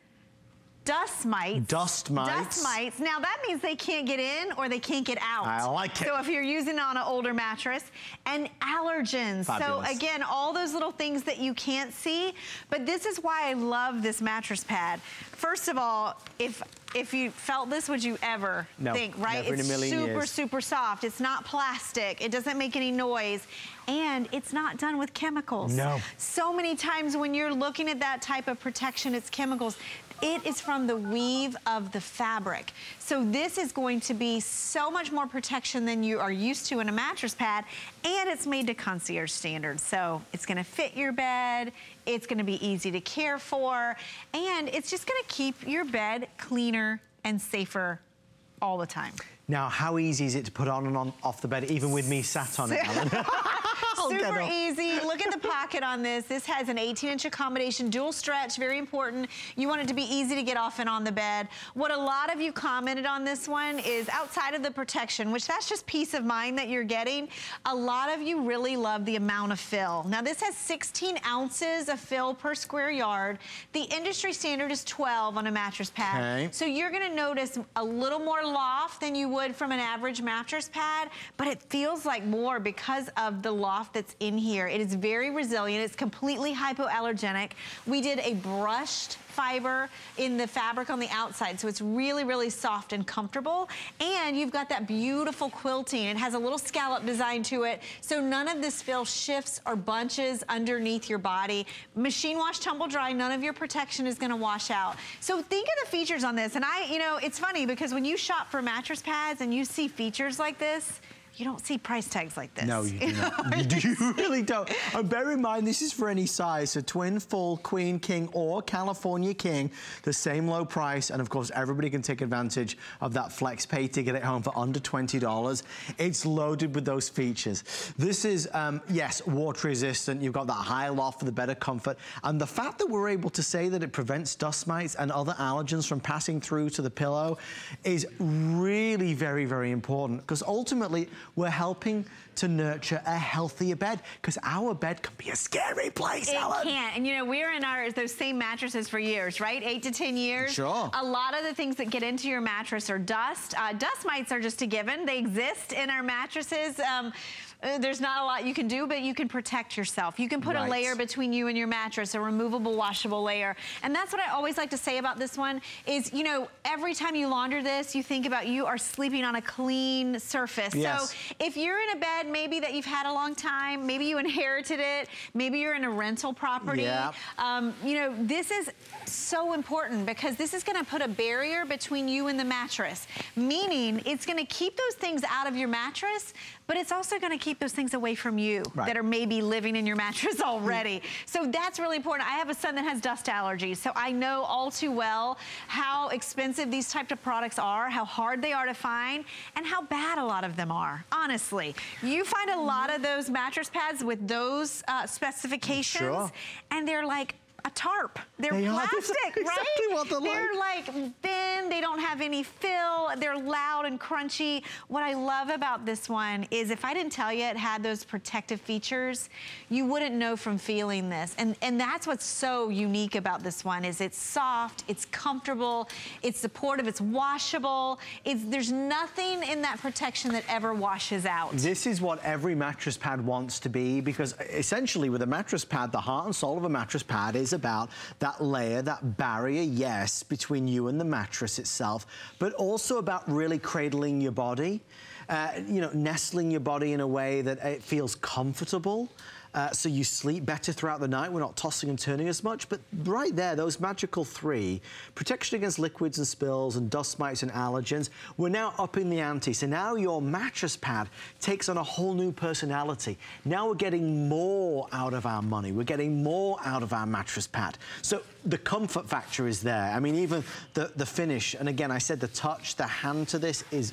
Dust mites. Dust mites. Dust mites. Now that means they can't get in or they can't get out. I like it. So if you're using it on an older mattress and allergens. Fabulous. So again, all those little things that you can't see, but this is why I love this mattress pad. First of all, if if you felt this, would you ever No, think, right? never in a it's super, years. super soft. It's not plastic. It doesn't make any noise. And it's not done with chemicals. No. So many times when you're looking at that type of protection, it's chemicals. It is from the weave of the fabric. So this is going to be so much more protection than you are used to in a mattress pad, and it's made to concierge standards. So it's gonna fit your bed, it's gonna be easy to care for, and it's just gonna keep your bed cleaner and safer all the time. Now, how easy is it to put on and on off the bed, even with me sat on it, Ellen? I'll get Super up. easy. Look at the pocket on this. This has an 18 inch accommodation, dual stretch, very important. You want it to be easy to get off and on the bed. What a lot of you commented on this one is outside of the protection, which that's just peace of mind that you're getting. A lot of you really love the amount of fill. Now this has 16 ounces of fill per square yard. The industry standard is 12 on a mattress pad. Okay. So you're gonna notice a little more loft than you would from an average mattress pad, but it feels like more because of the loft that's in here. It is very resilient. It's completely hypoallergenic. We did a brushed fiber in the fabric on the outside, so it's really, really soft and comfortable. And you've got that beautiful quilting. It has a little scallop design to it, so none of this fill shifts or bunches underneath your body. Machine wash, tumble dry, none of your protection is gonna wash out. So think of the features on this. And I, you know, it's funny because when you shop for mattress pads and you see features like this, you don't see price tags like this. No, you do not. You, do, you really don't. And bear in mind, this is for any size. So twin, full, queen, king, or California king. The same low price. And of course, everybody can take advantage of that FlexPay to get it home for under $20. It's loaded with those features. This is, um, yes, water resistant. You've got that high loft for the better comfort. And the fact that we're able to say that it prevents dust mites and other allergens from passing through to the pillow is really very, very important. Because ultimately, we're helping to nurture a healthier bed because our bed can be a scary place, It Ellen. can't. And you know, we're in our those same mattresses for years, right? Eight to 10 years. Sure. A lot of the things that get into your mattress are dust. Uh, dust mites are just a given. They exist in our mattresses. Um, uh, there's not a lot you can do, but you can protect yourself. You can put Right. a layer between you and your mattress, a removable, washable layer. And that's what I always like to say about this one is, you know, every time you launder this, you think about you are sleeping on a clean surface. Yes. So if you're in a bed maybe that you've had a long time, maybe you inherited it, maybe you're in a rental property, Yeah. um, you know, this is so important because this is gonna put a barrier between you and the mattress, meaning it's gonna keep those things out of your mattress, but but it's also gonna keep those things away from you Right. that are maybe living in your mattress already. So that's really important. I have a son that has dust allergies, so I know all too well how expensive these types of products are, how hard they are to find, and how bad a lot of them are, honestly. You find a lot of those mattress pads with those uh, specifications, Sure. and they're like, a tarp. They're They plastic, exactly right? they're they're like thin, they don't have any fill, they're loud and crunchy. What I love about this one is if I didn't tell you it had those protective features, you wouldn't know from feeling this. And, and that's what's so unique about this one is it's soft, it's comfortable, it's supportive, it's washable. It's, there's nothing in that protection that ever washes out. This is what every mattress pad wants to be because essentially with a mattress pad, the heart and soul of a mattress pad is about that layer, that barrier, yes, between you and the mattress itself, but also about really cradling your body, uh, you know, nestling your body in a way that it feels comfortable. Uh, so you sleep better throughout the night. We're not tossing and turning as much. But right there, those magical three, protection against liquids and spills and dust mites and allergens, we're now upping the ante. So now your mattress pad takes on a whole new personality. Now we're getting more out of our money. We're getting more out of our mattress pad. So the comfort factor is there. I mean, even the, the finish, and again, I said the touch, the hand to this is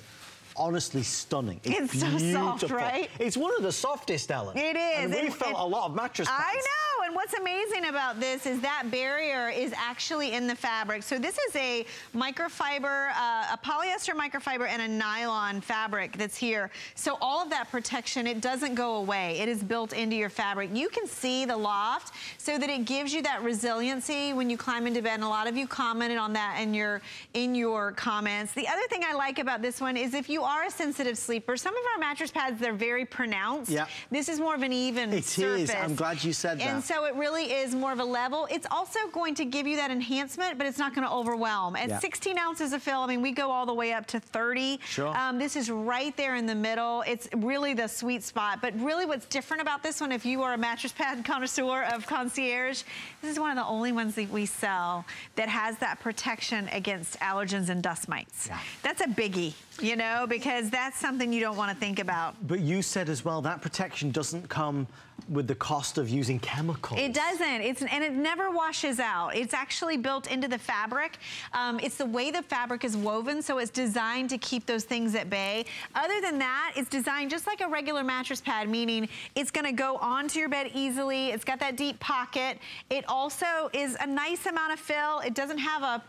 honestly stunning. It's so soft, right? It's one of the softest, Ellen. It is. And we felt a lot of mattress pads. I know, and what's amazing about this is that barrier is actually in the fabric. So this is a microfiber, uh, a polyester microfiber and a nylon fabric that's here. So all of that protection, it doesn't go away. It is built into your fabric. You can see the loft so that it gives you that resiliency when you climb into bed. And a lot of you commented on that in your, in your comments. The other thing I like about this one is if you are a sensitive sleeper, some of our mattress pads, they're very pronounced. Yeah. This is more of an even It is. surface. I'm glad you said that. And so it really is more of a level. It's also going to give you that enhancement, but it's not going to overwhelm. At Yeah. 16 ounces of fill, I mean, we go all the way up to 30. Sure. Um, this is right there in the middle. It's really the sweet spot. But really what's different about this one, if you are a mattress pad connoisseur of concierge, this is one of the only ones that we sell that has that protection against allergens and dust mites. Yeah. That's a biggie, you know, because that's something you don't want to think about. But you said as well that protection doesn't come with the cost of using chemicals. It doesn't. It's and it never washes out. It's actually built into the fabric. Um, it's the way the fabric is woven, so it's designed to keep those things at bay. Other than that, it's designed just like a regular mattress pad, meaning it's going to go onto your bed easily. It's got that deep pocket. It also is a nice amount of fill. It doesn't have a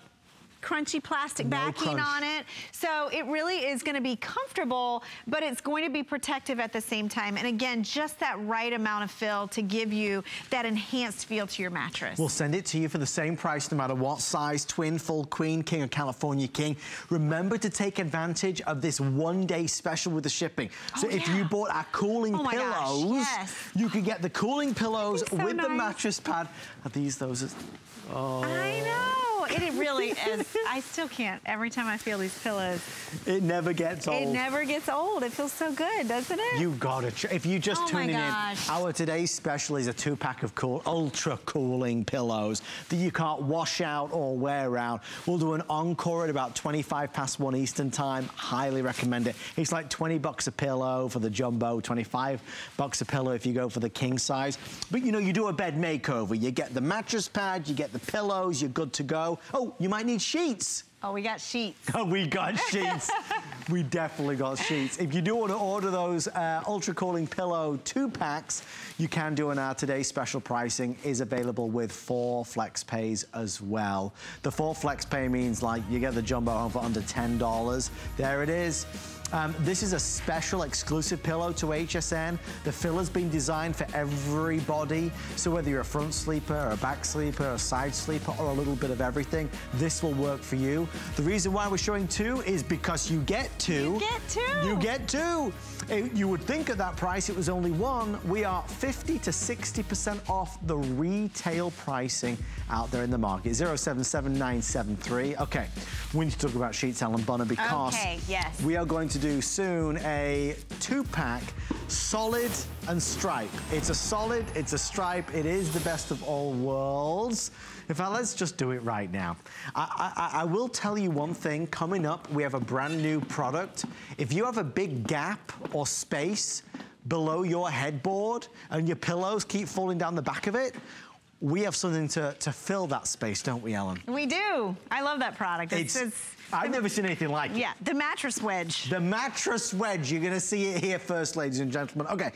crunchy plastic No backing crunch. on it. So it really is gonna be comfortable, but it's going to be protective at the same time. And again, just that right amount of fill to give you that enhanced feel to your mattress. We'll send it to you for the same price no matter what size, twin, full, queen, king, or California king. Remember to take advantage of this one day special with the shipping. Oh, so Oh, if yeah. you bought our cooling Oh gosh, pillows, yes. you could get the cooling pillows so with the mattress pad. Are these those? as- I oh. know. It, really is. I still can't. Every time I feel these pillows, It never gets old. it never gets old. It feels so good, doesn't it? You've gotta, if you just Oh tuning in, our today's special is a two pack of cool, ultra cooling pillows that you can't wash out or wear out. We'll do an encore at about 25 past one Eastern time. Highly recommend it. It's like 20 bucks a pillow for the jumbo, 25 bucks a pillow if you go for the king size. But you know, you do a bed makeover. You get the mattress pad, you get the pillows, you're good to go. Oh, you might need sheets. oh, we got sheets. Oh, we got sheets. we definitely got sheets. If you do want to order those uh, Ultra Cooling Pillow two packs, you can do on our today's special pricing is available with four FlexPays as well. The four FlexPay means like you get the jumbo home for under $10. There it is. Um, this is a special exclusive pillow to HSN. The fill has been designed for everybody. So whether you're a front sleeper, or a back sleeper, or a side sleeper, or a little bit of everything, this will work for you. The reason why we're showing two is because you get two. You get two. You get two. You would think at that price it was only one. We are 50 to 60% off the retail pricing out there in the market. 077973. Okay, we need to talk about sheets, Ellen Bunner, because Okay, yes. we are going to do soon a two-pack solid and stripe. It's a solid, it's a stripe, it is the best of all worlds. In fact, let's just do it right now. I, I, I will tell you one thing, coming up, we have a brand new product. If you have a big gap or space below your headboard and your pillows keep falling down the back of it, we have something to, to fill that space, don't we, Ellen? We do. I love that product. It's, it's I've never seen anything like it. Yeah, the mattress wedge. The mattress wedge. You're going to see it here first, ladies and gentlemen. Okay,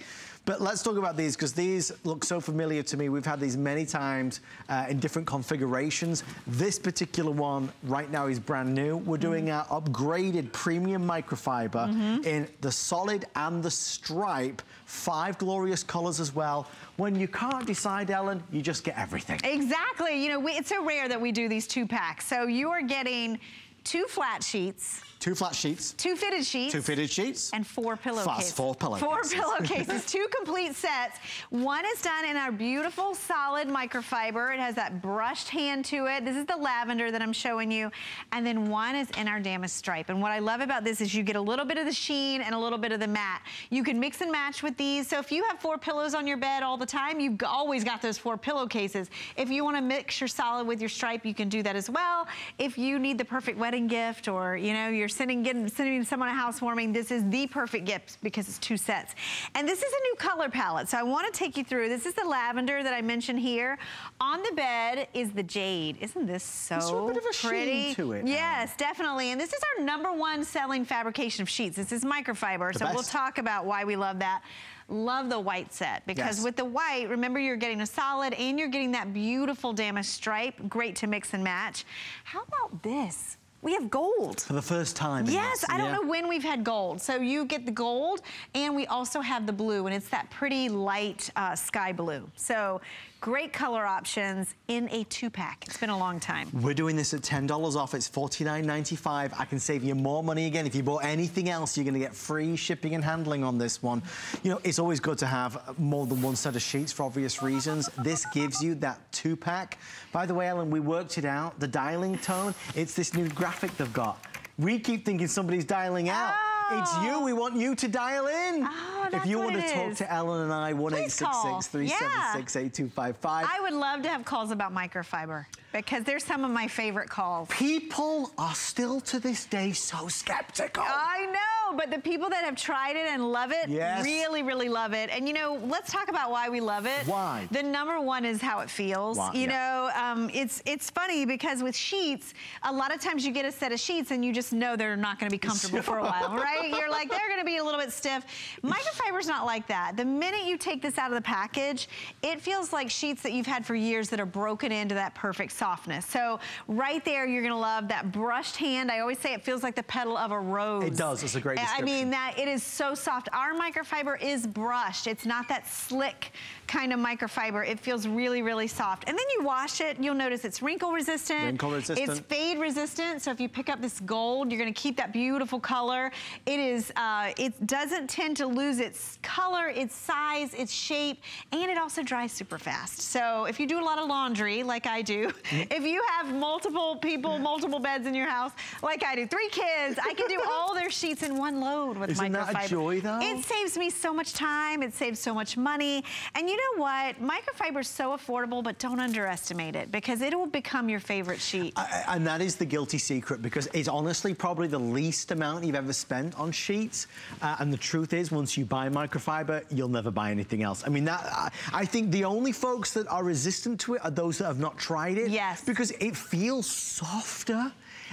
but let's talk about these because these look so familiar to me. We've had these many times uh, in different configurations. This particular one right now is brand new. We're doing mm -hmm. our upgraded premium microfiber mm -hmm. in the solid and the stripe. Five glorious colors as well. When you can't decide, Ellen, you just get everything. Exactly. You know, we, it's so rare that we do these two packs. So you are getting two flat sheets. Two flat sheets. Two fitted sheets. Two fitted sheets. And four pillowcases. Four pillowcases. Four pillowcases. two complete sets. One is done in our beautiful solid microfiber. It has that brushed hand to it. This is the lavender that I'm showing you. And then one is in our damask stripe. And what I love about this is you get a little bit of the sheen and a little bit of the matte. You can mix and match with these. So if you have four pillows on your bed all the time, you've always got those four pillowcases. If you want to mix your solid with your stripe, you can do that as well. If you need the perfect wedding gift or, you know, you're sending, getting, sending someone a housewarming, this is the perfect gift because it's two sets. And this is a new color palette. So I want to take you through. This is the lavender that I mentioned here. On the bed is the jade. Isn't this so a bit of a pretty? to it. Yes, um, definitely. And this is our number one selling fabrication of sheets. This is microfiber. The so best. we'll talk about why we love that. Love the white set because yes. with the white, remember you're getting a solid and you're getting that beautiful damask stripe. Great to mix and match. How about this? We have gold. For the first time. Yes, I don't yeah. know when we've had gold. So you get the gold and we also have the blue and it's that pretty light uh, sky blue. So Great color options in a two-pack. It's been a long time. We're doing this at $10 off. It's $49.95. I can save you more money again. If you bought anything else, you're going to get free shipping and handling on this one. You know, it's always good to have more than one set of sheets for obvious reasons. This gives you that two-pack. By the way, Ellen, we worked it out. The dialing tone, it's this new graphic they've got. We keep thinking somebody's dialing out. Ah! It's you. We want you to dial in. Oh, if you want to talk is. to Ellen and I, 1-866-376-8255. I would love to have calls about microfiber because they're some of my favorite calls. People are still to this day so skeptical. I know, but the people that have tried it and love it yes. really, really love it. And you know, let's talk about why we love it. Why? The number one is how it feels. Why? You yeah. know, um, it's it's funny because with sheets, a lot of times you get a set of sheets and you just know they're not going to be comfortable for a while, right? You're like, they're going to be a little bit stiff. Microfiber's not like that. The minute you take this out of the package, it feels like sheets that you've had for years that are broken into that perfect softness. So right there, you're gonna love that brushed hand. I always say it feels like the petal of a rose. It does, it's a great description. I mean, that it is so soft. Our microfiber is brushed. It's not that slick kind of microfiber. It feels really, really soft. And then you wash it, you'll notice it's wrinkle resistant. Wrinkle resistant. It's fade resistant. So if you pick up this gold, you're gonna keep that beautiful color. It is, uh, it doesn't tend to lose its color, its size, its shape, and it also dries super fast. So if you do a lot of laundry, like I do, mm-hmm. if you you have multiple people, multiple beds in your house, like I do, three kids, I can do all their sheets in one load with Isn't microfiber. That a joy, though? It saves me so much time. It saves so much money. And you know what? Microfiber is so affordable, but don't underestimate it because it will become your favorite sheet. I, and that is the guilty secret because it's honestly probably the least amount you've ever spent on sheets. Uh, and the truth is, once you buy microfiber, you'll never buy anything else. I mean, that I, I think the only folks that are resistant to it are those that have not tried it. Yes. Because because it feels softer.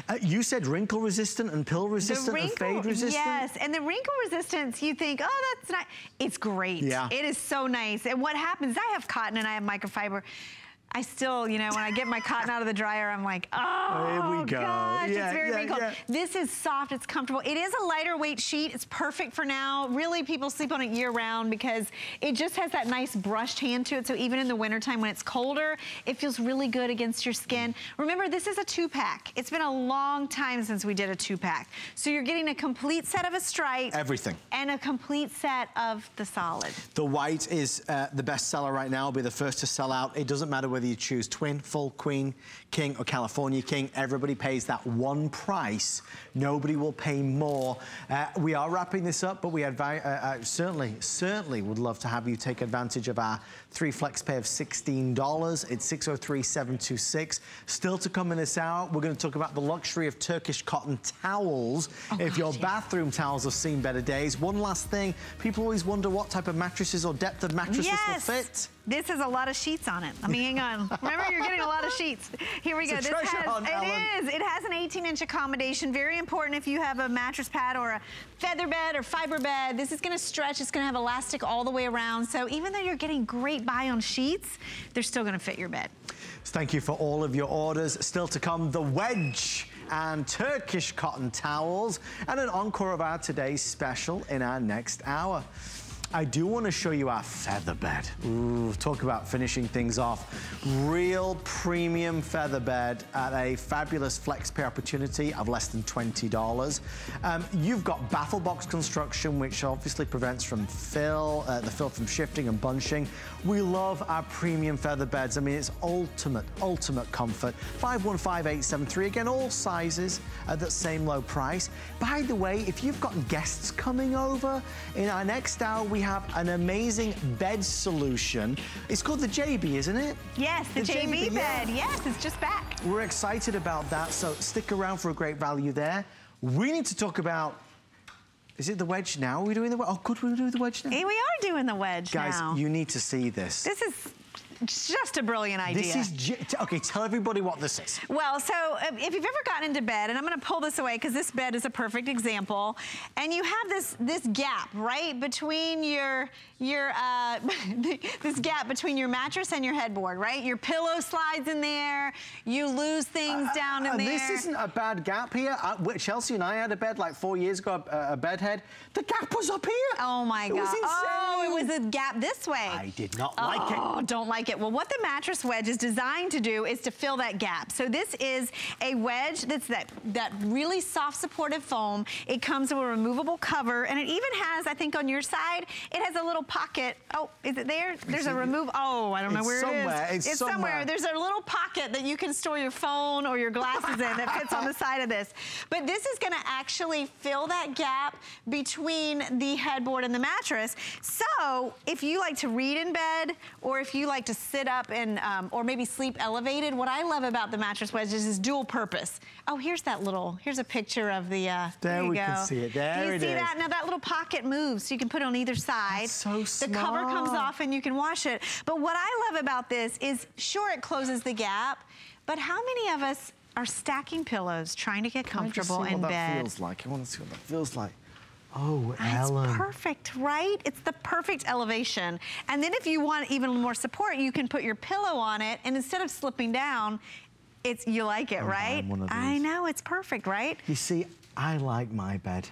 Uh, you said wrinkle resistant and pill resistant wrinkle, and fade resistant? Yes, and the wrinkle resistance, you think, oh, that's not, it's great. Yeah. It is so nice. And what happens, I have cotton and I have microfiber. I still, you know, when I get my cotton out of the dryer, I'm like, oh, Here we go. gosh, yeah, it's very yeah, wrinkled. Yeah. This is soft, it's comfortable. It is a lighter weight sheet. It's perfect for now. Really, people sleep on it year round because it just has that nice brushed hand to it. So even in the wintertime when it's colder, it feels really good against your skin. Remember, this is a two pack. It's been a long time since we did a two pack. So you're getting a complete set of a stripe. Everything. And a complete set of the solid. The white is uh, the best seller right now. It'll be the first to sell out. It doesn't matter whether whether you choose twin, full, queen, king, or California king. Everybody pays that one price. Nobody will pay more. Uh, we are wrapping this up, but we advise, uh, uh, certainly, certainly would love to have you take advantage of our three FlexPay of $16. It's 603726. Still to come in this hour, we're going to talk about the luxury of Turkish cotton towels. Oh, if your yeah. bathroom towels have seen better days. One last thing, people always wonder what type of mattresses or depth of mattresses yes. will fit. This has a lot of sheets on it. I mean, hang on. Remember, you're getting a lot of sheets. Here we It's go. a this treasure has, hunt, it is. It has an 18-inch accommodation. Very important if you have a mattress pad or a feather bed or fiber bed. This is going to stretch. It's going to have elastic all the way around. So even though you're getting great buy on sheets, they're still going to fit your bed. Thank you for all of your orders. Still to come, the wedge and Turkish cotton towels and an encore of our today's special in our next hour. I do want to show you our feather bed. Ooh, talk about finishing things off. Real premium feather bed at a fabulous FlexPay opportunity of less than $20. Um, you've got baffle box construction, which obviously prevents from fill, uh, the fill from shifting and bunching. We love our premium feather beds. I mean, it's ultimate, ultimate comfort. 515873, again, all sizes at that same low price. By the way, if you've got guests coming over, in our next hour, we have an amazing bed solution. It's called the Jay-Be, isn't it? Yes, the, The Jay-Be, Jay-Be, yeah. bed. Yes, it's just back. We're excited about that, so stick around for a great value there. We need to talk about, is it the wedge now? Are we doing the wedge? Oh, good, we're doing the wedge now. We are doing the wedge Guys, now. you need to see this. this is just a brilliant idea. This is, okay, tell everybody what this is. Well, so uh, if you've ever gotten into bed, and I'm gonna pull this away because this bed is a perfect example, and you have this this gap, right, between your, your uh, this gap between your mattress and your headboard, right? Your pillow slides in there, you lose things down in and there. this isn't a bad gap here. Uh, Chelsea and I had a bed like four years ago, a, a bed head. The gap was up here. Oh my It God. was Oh, it was a gap this way. I did not like Oh, it. don't like it. Well, what the mattress wedge is designed to do is to fill that gap. So this is a wedge that's that, that really soft supportive foam. It comes with a removable cover and it even has, I think on your side, it has a little pocket. Oh, is it there? There's a remove, oh, I don't know It's where somewhere. it is. It's somewhere. There's a little pocket that you can store your phone or your glasses in that fits on the side of this. But this is gonna actually fill that gap between the headboard and the mattress. So if you like to read in bed or if you like to sit up and, um, or maybe sleep elevated, what I love about the mattress wedges is it's dual purpose. Oh, here's that little, here's a picture of the, uh, There you we go. can see it. There Do you it see is. that? Now that little pocket moves so you can put it on either side. so The cover comes off and you can wash it. But what I love about this is, sure, it closes the gap, but how many of us are stacking pillows trying to get Can I just comfortable see in what bed? that feels like. I want to see what that feels like. Oh, ah, That's Ellen. perfect, right? It's the perfect elevation. And then if you want even more support, you can put your pillow on it, and instead of slipping down, it's you like it, oh, I'm right? buying one of I know, it's perfect, right? You see, I like my bed.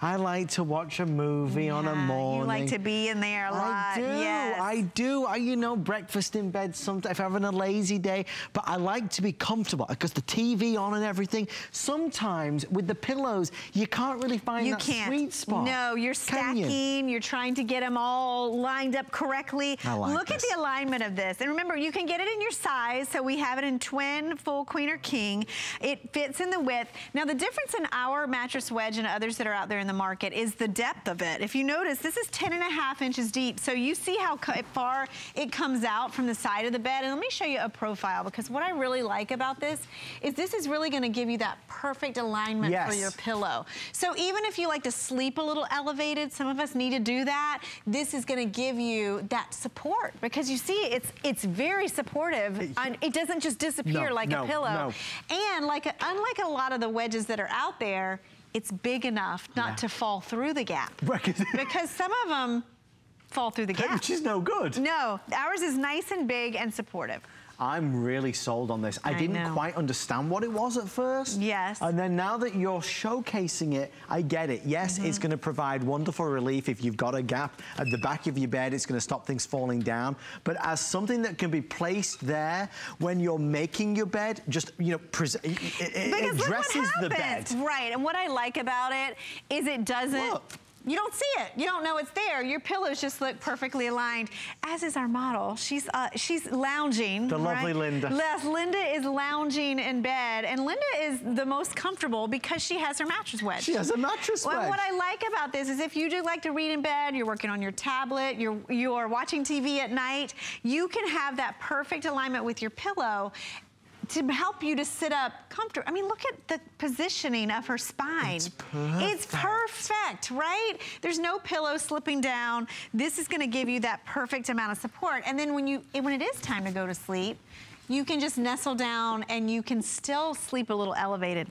I like to watch a movie on a morning. You like to be in there a lot. I do. Yes. I do. I, you know, breakfast in bed sometimes if I'm having a lazy day. But I like to be comfortable because the TV on and everything. Sometimes with the pillows, you can't really find you that can't. sweet spot. No, you're stacking. You? are trying to get them all lined up correctly. I like Look at the alignment of this. And remember, you can get it in your size. So we have it in twin, full, queen, or king. It fits in the width. Now, the difference in our mattress wedge and others that are out there in the market is the depth of it. If you notice, this is 10 and a half inches deep. So you see how far it comes out from the side of the bed. And let me show you a profile because what I really like about this is this is really gonna give you that perfect alignment for your pillow. So even if you like to sleep a little elevated, some of us need to do that, this is gonna give you that support because you see it's it's very supportive. and It doesn't just disappear No, like no, a pillow. no. And like unlike a lot of the wedges that are out there, it's big enough not Yeah. to fall through the gap. Because- because some of them fall through the gap. Which is no good. No, ours is nice and big and supportive. I'm really sold on this. I, I didn't know. quite understand what it was at first. Yes. And then now that you're showcasing it, I get it. Yes, Mm-hmm. it's going to provide wonderful relief if you've got a gap at the back of your bed. It's going to stop things falling down. But as something that can be placed there when you're making your bed, just, you know, it, it- it Because look what addresses the bed. Right, and what I like about it is it doesn't... Look. You don't see it. You don't know it's there. Your pillows just look perfectly aligned, as is our model. She's uh, she's lounging. The lovely? Linda. Yes, Linda is lounging in bed, and Linda is the most comfortable because she has her mattress wedge. She has a mattress well, wedge. What I like about this is if you do like to read in bed, you're working on your tablet, you're you're watching TV at night, you can have that perfect alignment with your pillow to help you to sit up comfortable. I mean, look at the positioning of her spine. It's perfect. It's perfect, right? There's no pillow slipping down. This is gonna give you that perfect amount of support. And then when you when it is time to go to sleep, you can just nestle down and you can still sleep a little elevated.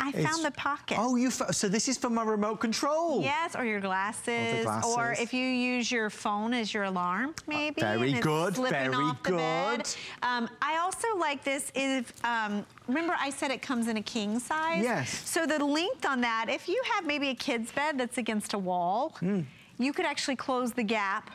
I It's- found the pocket. Oh, you. fo- So this is for my remote control. Yes, or your glasses, or glasses. if you use your phone as your alarm, maybe. very and it's good, very off the bed. good. Um, I also like this is, um, remember I said it comes in a king size? Yes. So the length on that, if you have maybe a kid's bed that's against a wall, Hmm. you could actually close the gap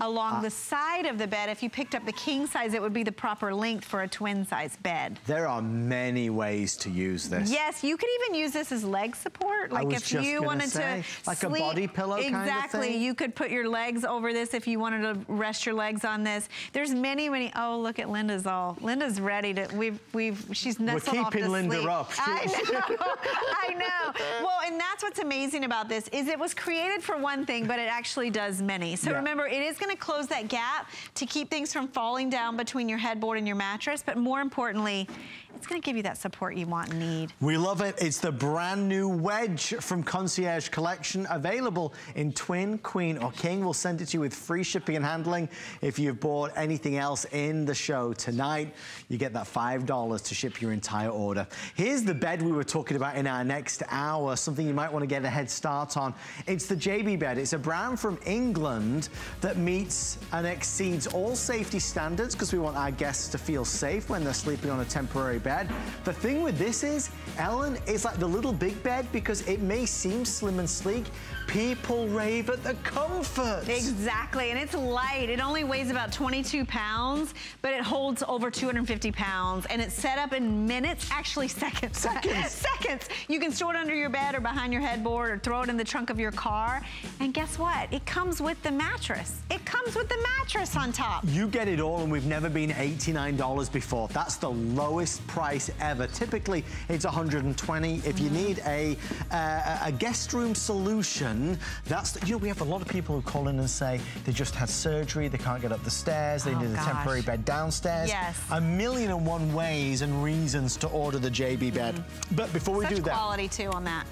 along Ah. the side of the bed. If you picked up the king size, it would be the proper length for a twin size bed. There are many ways to use this. Yes, you could even use this as leg support. Like if you wanted say, to like a sleep, body pillow kind of exactly. You could put your legs over this if you wanted to rest your legs on this. There's many, many. Oh, look at Linda's all. Linda's ready to. We've, we've. She's nestled off keeping Linda sleep. up. I know. I know. Well, and that's what's amazing about this is it was created for one thing, but it actually does many. So Yeah. remember, it is going to close that gap to keep things from falling down between your headboard and your mattress. But more importantly, it's going to give you that support you want and need. We love it. It's the brand new wedge from Concierge Collection, available in twin, queen, or king. We'll send it to you with free shipping and handling. If you've bought anything else in the show tonight, you get that $5 to ship your entire order. Here's the bed we were talking about in our next hour, something you might want to get a head start on. It's the Jay-Be bed. It's a brand from England that meets and exceeds all safety standards because we want our guests to feel safe when they're sleeping on a temporary bed. The thing with this is, Ellen, it's like the little big bed because it may seem slim and sleek. People rave at the comfort. Exactly, and it's light. It only weighs about 22 pounds, but it holds over 250 pounds, and it's set up in minutes, actually seconds. Seconds. seconds. You can store it under your bed or behind your headboard or throw it in the trunk of your car. And guess what? It comes with the mattress. It comes with the mattress on top. You get it all, and we've never been $89 before. That's the lowest price ever. Typically, it's 120. If you need a uh, a guest room solution, that's the, you know we have a lot of people who call in and say they just had surgery, they can't get up the stairs, they Oh, need a gosh. temporary bed downstairs. Yes. A million and one ways and reasons to order the Jay-Be bed. But before we Such do that, quality too on that.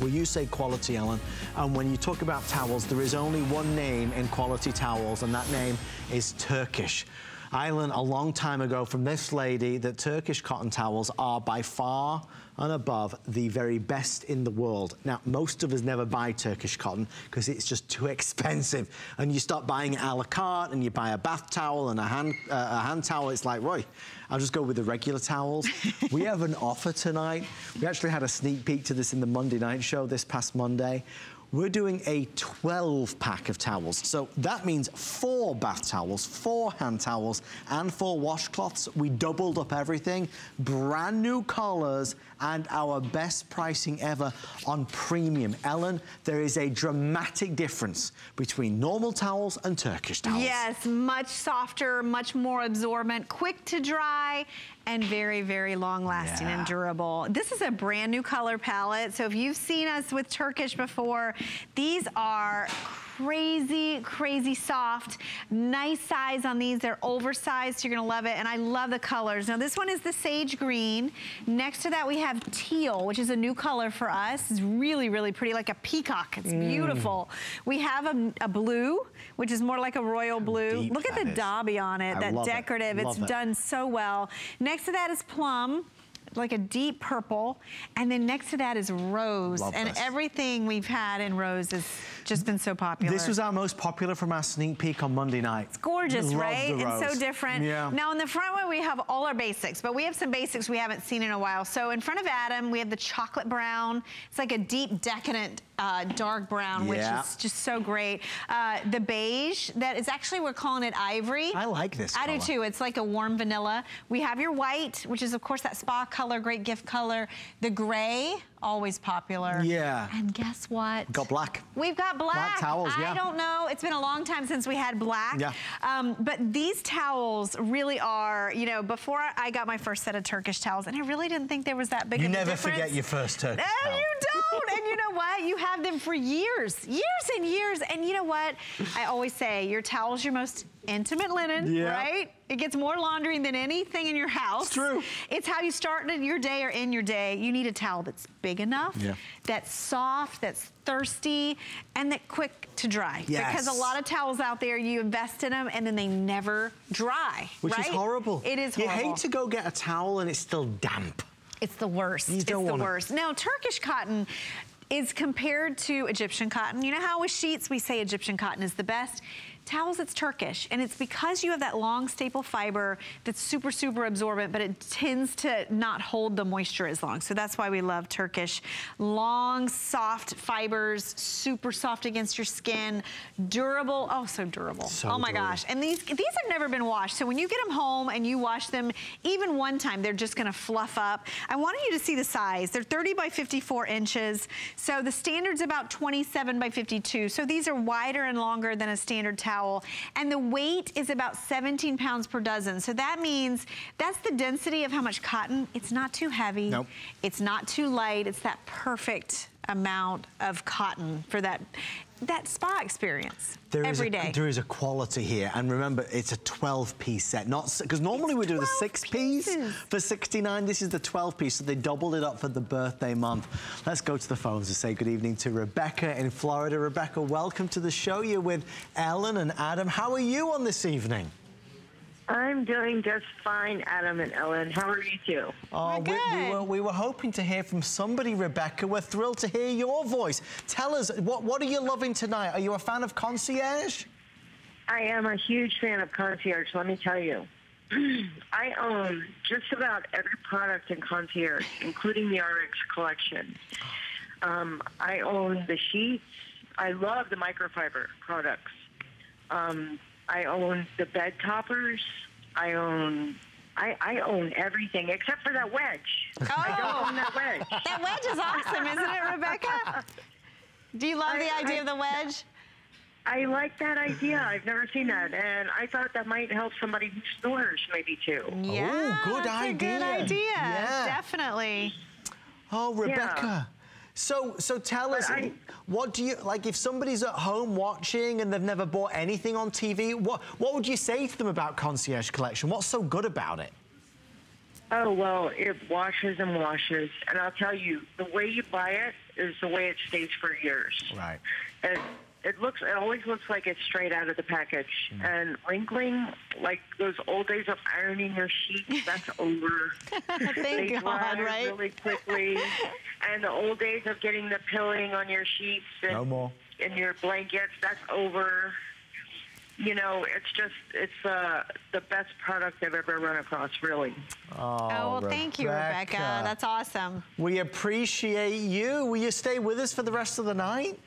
well, you say quality, Ellen, and when you talk about towels, there is only one name in quality towels, and that name is Turkish. I learned a long time ago from this lady that Turkish cotton towels are by far and above the very best in the world. Now, most of us never buy Turkish cotton because it's just too expensive. And you start buying it a la carte and you buy a bath towel and a hand, uh, a hand towel. It's like, Roy, I'll just go with the regular towels. we have an offer tonight. We actually had a sneak peek to this in the Monday night show this past Monday. We're doing a 12 pack of towels. So that means four bath towels, four hand towels, and four washcloths. We doubled up everything. Brand new colors and our best pricing ever on premium. Ellen, there is a dramatic difference between normal towels and Turkish towels. Yes, much softer, much more absorbent, quick to dry, and very, very long lasting Yeah. and durable. This is a brand new color palette. So if you've seen us with Turkish before, these are crazy, crazy soft. Nice size on these. They're oversized. You're gonna love it. And I love the colors. Now this one is the sage green. Next to that we have teal, which is a new color for us. It's really, really pretty, like a peacock. It's Mm. beautiful. We have a, a blue, which is more like a royal blue. deep Look at the is. Dobby on it, I that love it. decorative. It's it. done so well. Next to that is plum like a deep purple, and then next to that is rose. Love and this. everything we've had in rose has just been so popular. This was our most popular from our sneak peek on Monday night. It's gorgeous, Love right? And so different. Yeah. Now in the front one we have all our basics, but we have some basics we haven't seen in a while. So in front of Adam, we have the chocolate brown. It's like a deep decadent uh, dark brown, which is just so great. Uh, the beige, that is actually, we're calling it ivory. I like this I do too. It's like a warm vanilla. We have your white, which is of course that spa color, great gift color. The gray, always popular. Yeah. And guess what? Got black. We've got black. Black towels, yeah. I don't know. It's been a long time since we had black. Yeah. Um, but these towels really are, you know, before I got my first set of Turkish towels, and I really didn't think there was that big You of a never forget your first Turkish No, towel. you don't. and you know what? You have them for years, years and years. And you know what? I always say your towel's your most intimate linen, Yeah. right? It gets more laundering than anything in your house. It's true. It's how you start your day or end your day. You need a towel that's big enough, Yeah. that's soft, that's thirsty, and that quick to dry. Yes. Because a lot of towels out there, you invest in them and then they never dry. Which right? is horrible. It is horrible. You hate to go get a towel and it's still damp. It's the worst. You it's don't the worst. Now, Turkish cotton is compared to Egyptian cotton. You know how with sheets we say Egyptian cotton is the best? Towels, it's Turkish. And it's because you have that long staple fiber that's super, super absorbent, but it tends to not hold the moisture as long. So that's why we love Turkish. Long, soft fibers, super soft against your skin, durable. Oh, so durable. So oh my durable. gosh. And these, these have never been washed. So when you get them home and you wash them, even one time, they're just gonna fluff up. I wanted you to see the size. They're 30 by 54 inches. So the standard's about 27 by 52. So these are wider and longer than a standard towel. And the weight is about 17 pounds per dozen. So that means that's the density of how much cotton. It's not too heavy. Nope. It's not too light. It's that perfect amount of cotton for that that spa experience There is every a, day. There is a quality here, and remember, it's a 12-piece set, not because normally we do the six-piece for 69. This is the 12-piece, so they doubled it up for the birthday month. Let's go to the phones and say good evening to Rebecca in Florida. Rebecca, welcome to the show. You're with Ellen and Adam. How are you on this evening? I'm doing just fine, Adam and Ellen. How are you two? Oh, We're we, we, were, we were hoping to hear from somebody, Rebecca. We're thrilled to hear your voice. Tell us, what, what are you loving tonight? Are you a fan of Concierge? I am a huge fan of Concierge, let me tell you. I own just about every product in Concierge, including the RX collection. Um, I own the sheets. I love the microfiber products. Um, I own the bed toppers. I own I, I own everything except for that wedge. Oh. I don't own oh. that wedge. That wedge is awesome, isn't it, Rebecca? Do you love the idea I- of the wedge? I like that idea. I've never seen that, and I thought that might help somebody who snores maybe too. Yeah, oh, good that's a good idea. idea. Yeah. Definitely. Oh, Rebecca. So, so tell us, I- what do you like? If somebody's at home watching and they've never bought anything on TV, what what would you say to them about Concierge Collection? What's so good about it? Oh well, it washes and washes, and I'll tell you, the way you buy it is the way it stays for years. Right. It, it looks, it always looks like it's straight out of the package. And wrinkling, like those old days of ironing your sheets, that's over. Thank they God, dry right? really quickly. and the old days of getting the pilling on your sheets and, No more. and your blankets, that's over. You know, it's just, it's uh, the best product I've ever run across, really. Oh, well, thank you, Rebecca. That's awesome. We appreciate you. Will you stay with us for the rest of the night?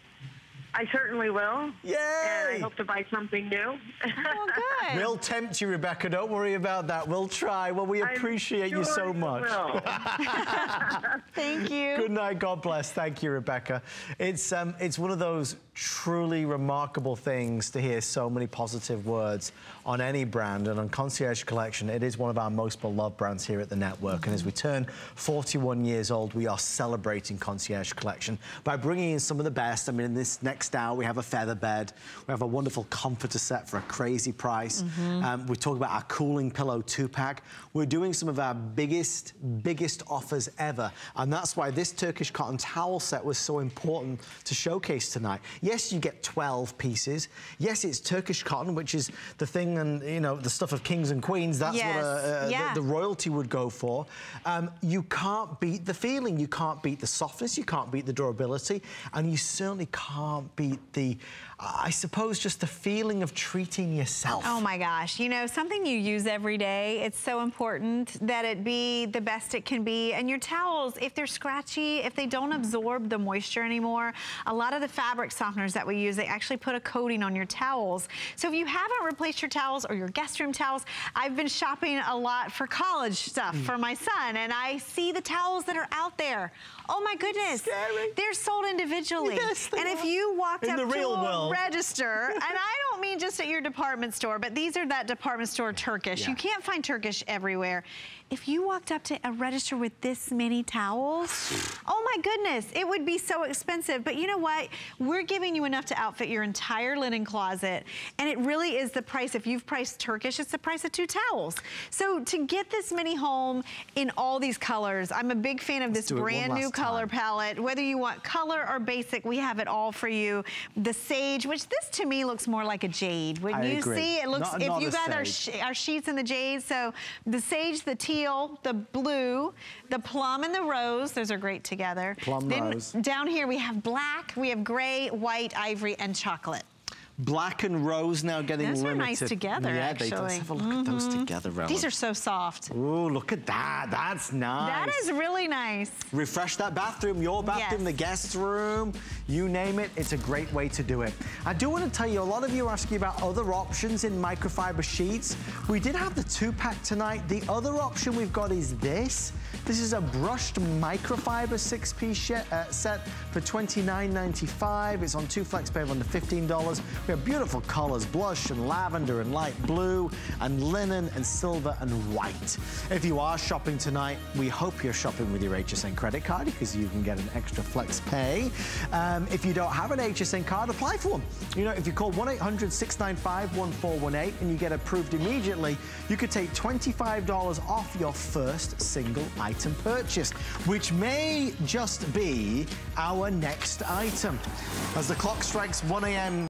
I certainly will. Yay! And I hope to buy something new. Oh, good. We'll tempt you, Rebecca. Don't worry about that. We'll try. Well, we I'm appreciate you so much. will. Thank you. Good night. God bless. Thank you, Rebecca. It's um, it's one of those truly remarkable things to hear so many positive words on any brand and on Concierge Collection. It is one of our most beloved brands here at the network. And as we turn 41 years old, we are celebrating Concierge Collection by bringing in some of the best. I mean, in this next hour, we have a feather bed. We have a wonderful comforter set for a crazy price. Um, we talk about our cooling pillow two-pack. We're doing some of our biggest, biggest offers ever. And that's why this Turkish cotton towel set was so important to showcase tonight. Yes, you get 12 pieces. Yes, it's Turkish cotton, which is the thing and, you know, the stuff of kings and queens. That's Yes, what uh, uh, yeah. the, the royalty would go for. Um, you can't beat the feeling. You can't beat the softness. You can't beat the durability. And you certainly can't beat the, I suppose, just the feeling of treating yourself. Oh my gosh, you know, something you use every day, it's so important that it be the best it can be. And your towels, if they're scratchy, if they don't absorb the moisture anymore, a lot of the fabric softeners that we use, they actually put a coating on your towels. So if you haven't replaced your towels or your guest room towels, I've been shopping a lot for college stuff Mm. for my son, and I see the towels that are out there. Oh my goodness. Scary. They're sold individually. Yes, they and if you walked In up the to real world. Register, and I don't mean just at your department store, but these are that department store Turkish. Yeah. You can't find Turkish everywhere. If you walked up to a register with this many towels, oh my goodness, it would be so expensive. But you know what? We're giving you enough to outfit your entire linen closet. And it really is the price. If you've priced Turkish, it's the price of two towels. So to get this many home in all these colors, I'm a big fan of this it one brand new color time. palette. Whether you want color or basic, we have it all for you. The sage, which this to me looks more like a jade. When I you agree. see, it looks, Not- if not you a got our, sage. sh our sheets in the jade, so the sage, the teal, the blue, the plum and the rose, those are great together. Plum, then rose. down here we have black, we have gray, white, ivory, and chocolate. Black and rose now getting Those are nice together, yeah, they do. actually. Let's have a look at those together, Rowan. These are so soft. Ooh, look at that. That's nice. That is really nice. Refresh that bathroom, your bathroom, Yes. the guest room, you name it. It's a great way to do it. I do want to tell you, a lot of you are asking about other options in microfiber sheets. We did have the two pack tonight. The other option we've got is this. This is a brushed microfiber six piece uh, set for $29.95. It's on two FlexPay of under $15. We have beautiful colors, blush and lavender and light blue and linen and silver and white. If you are shopping tonight, we hope you're shopping with your HSN credit card because you can get an extra FlexPay. Um, if you don't have an HSN card, apply for one. You know, if you call 1-800-695-1418 and you get approved immediately, you could take $25 off your first single item purchase, which may just be our next item. As the clock strikes 1 a.m.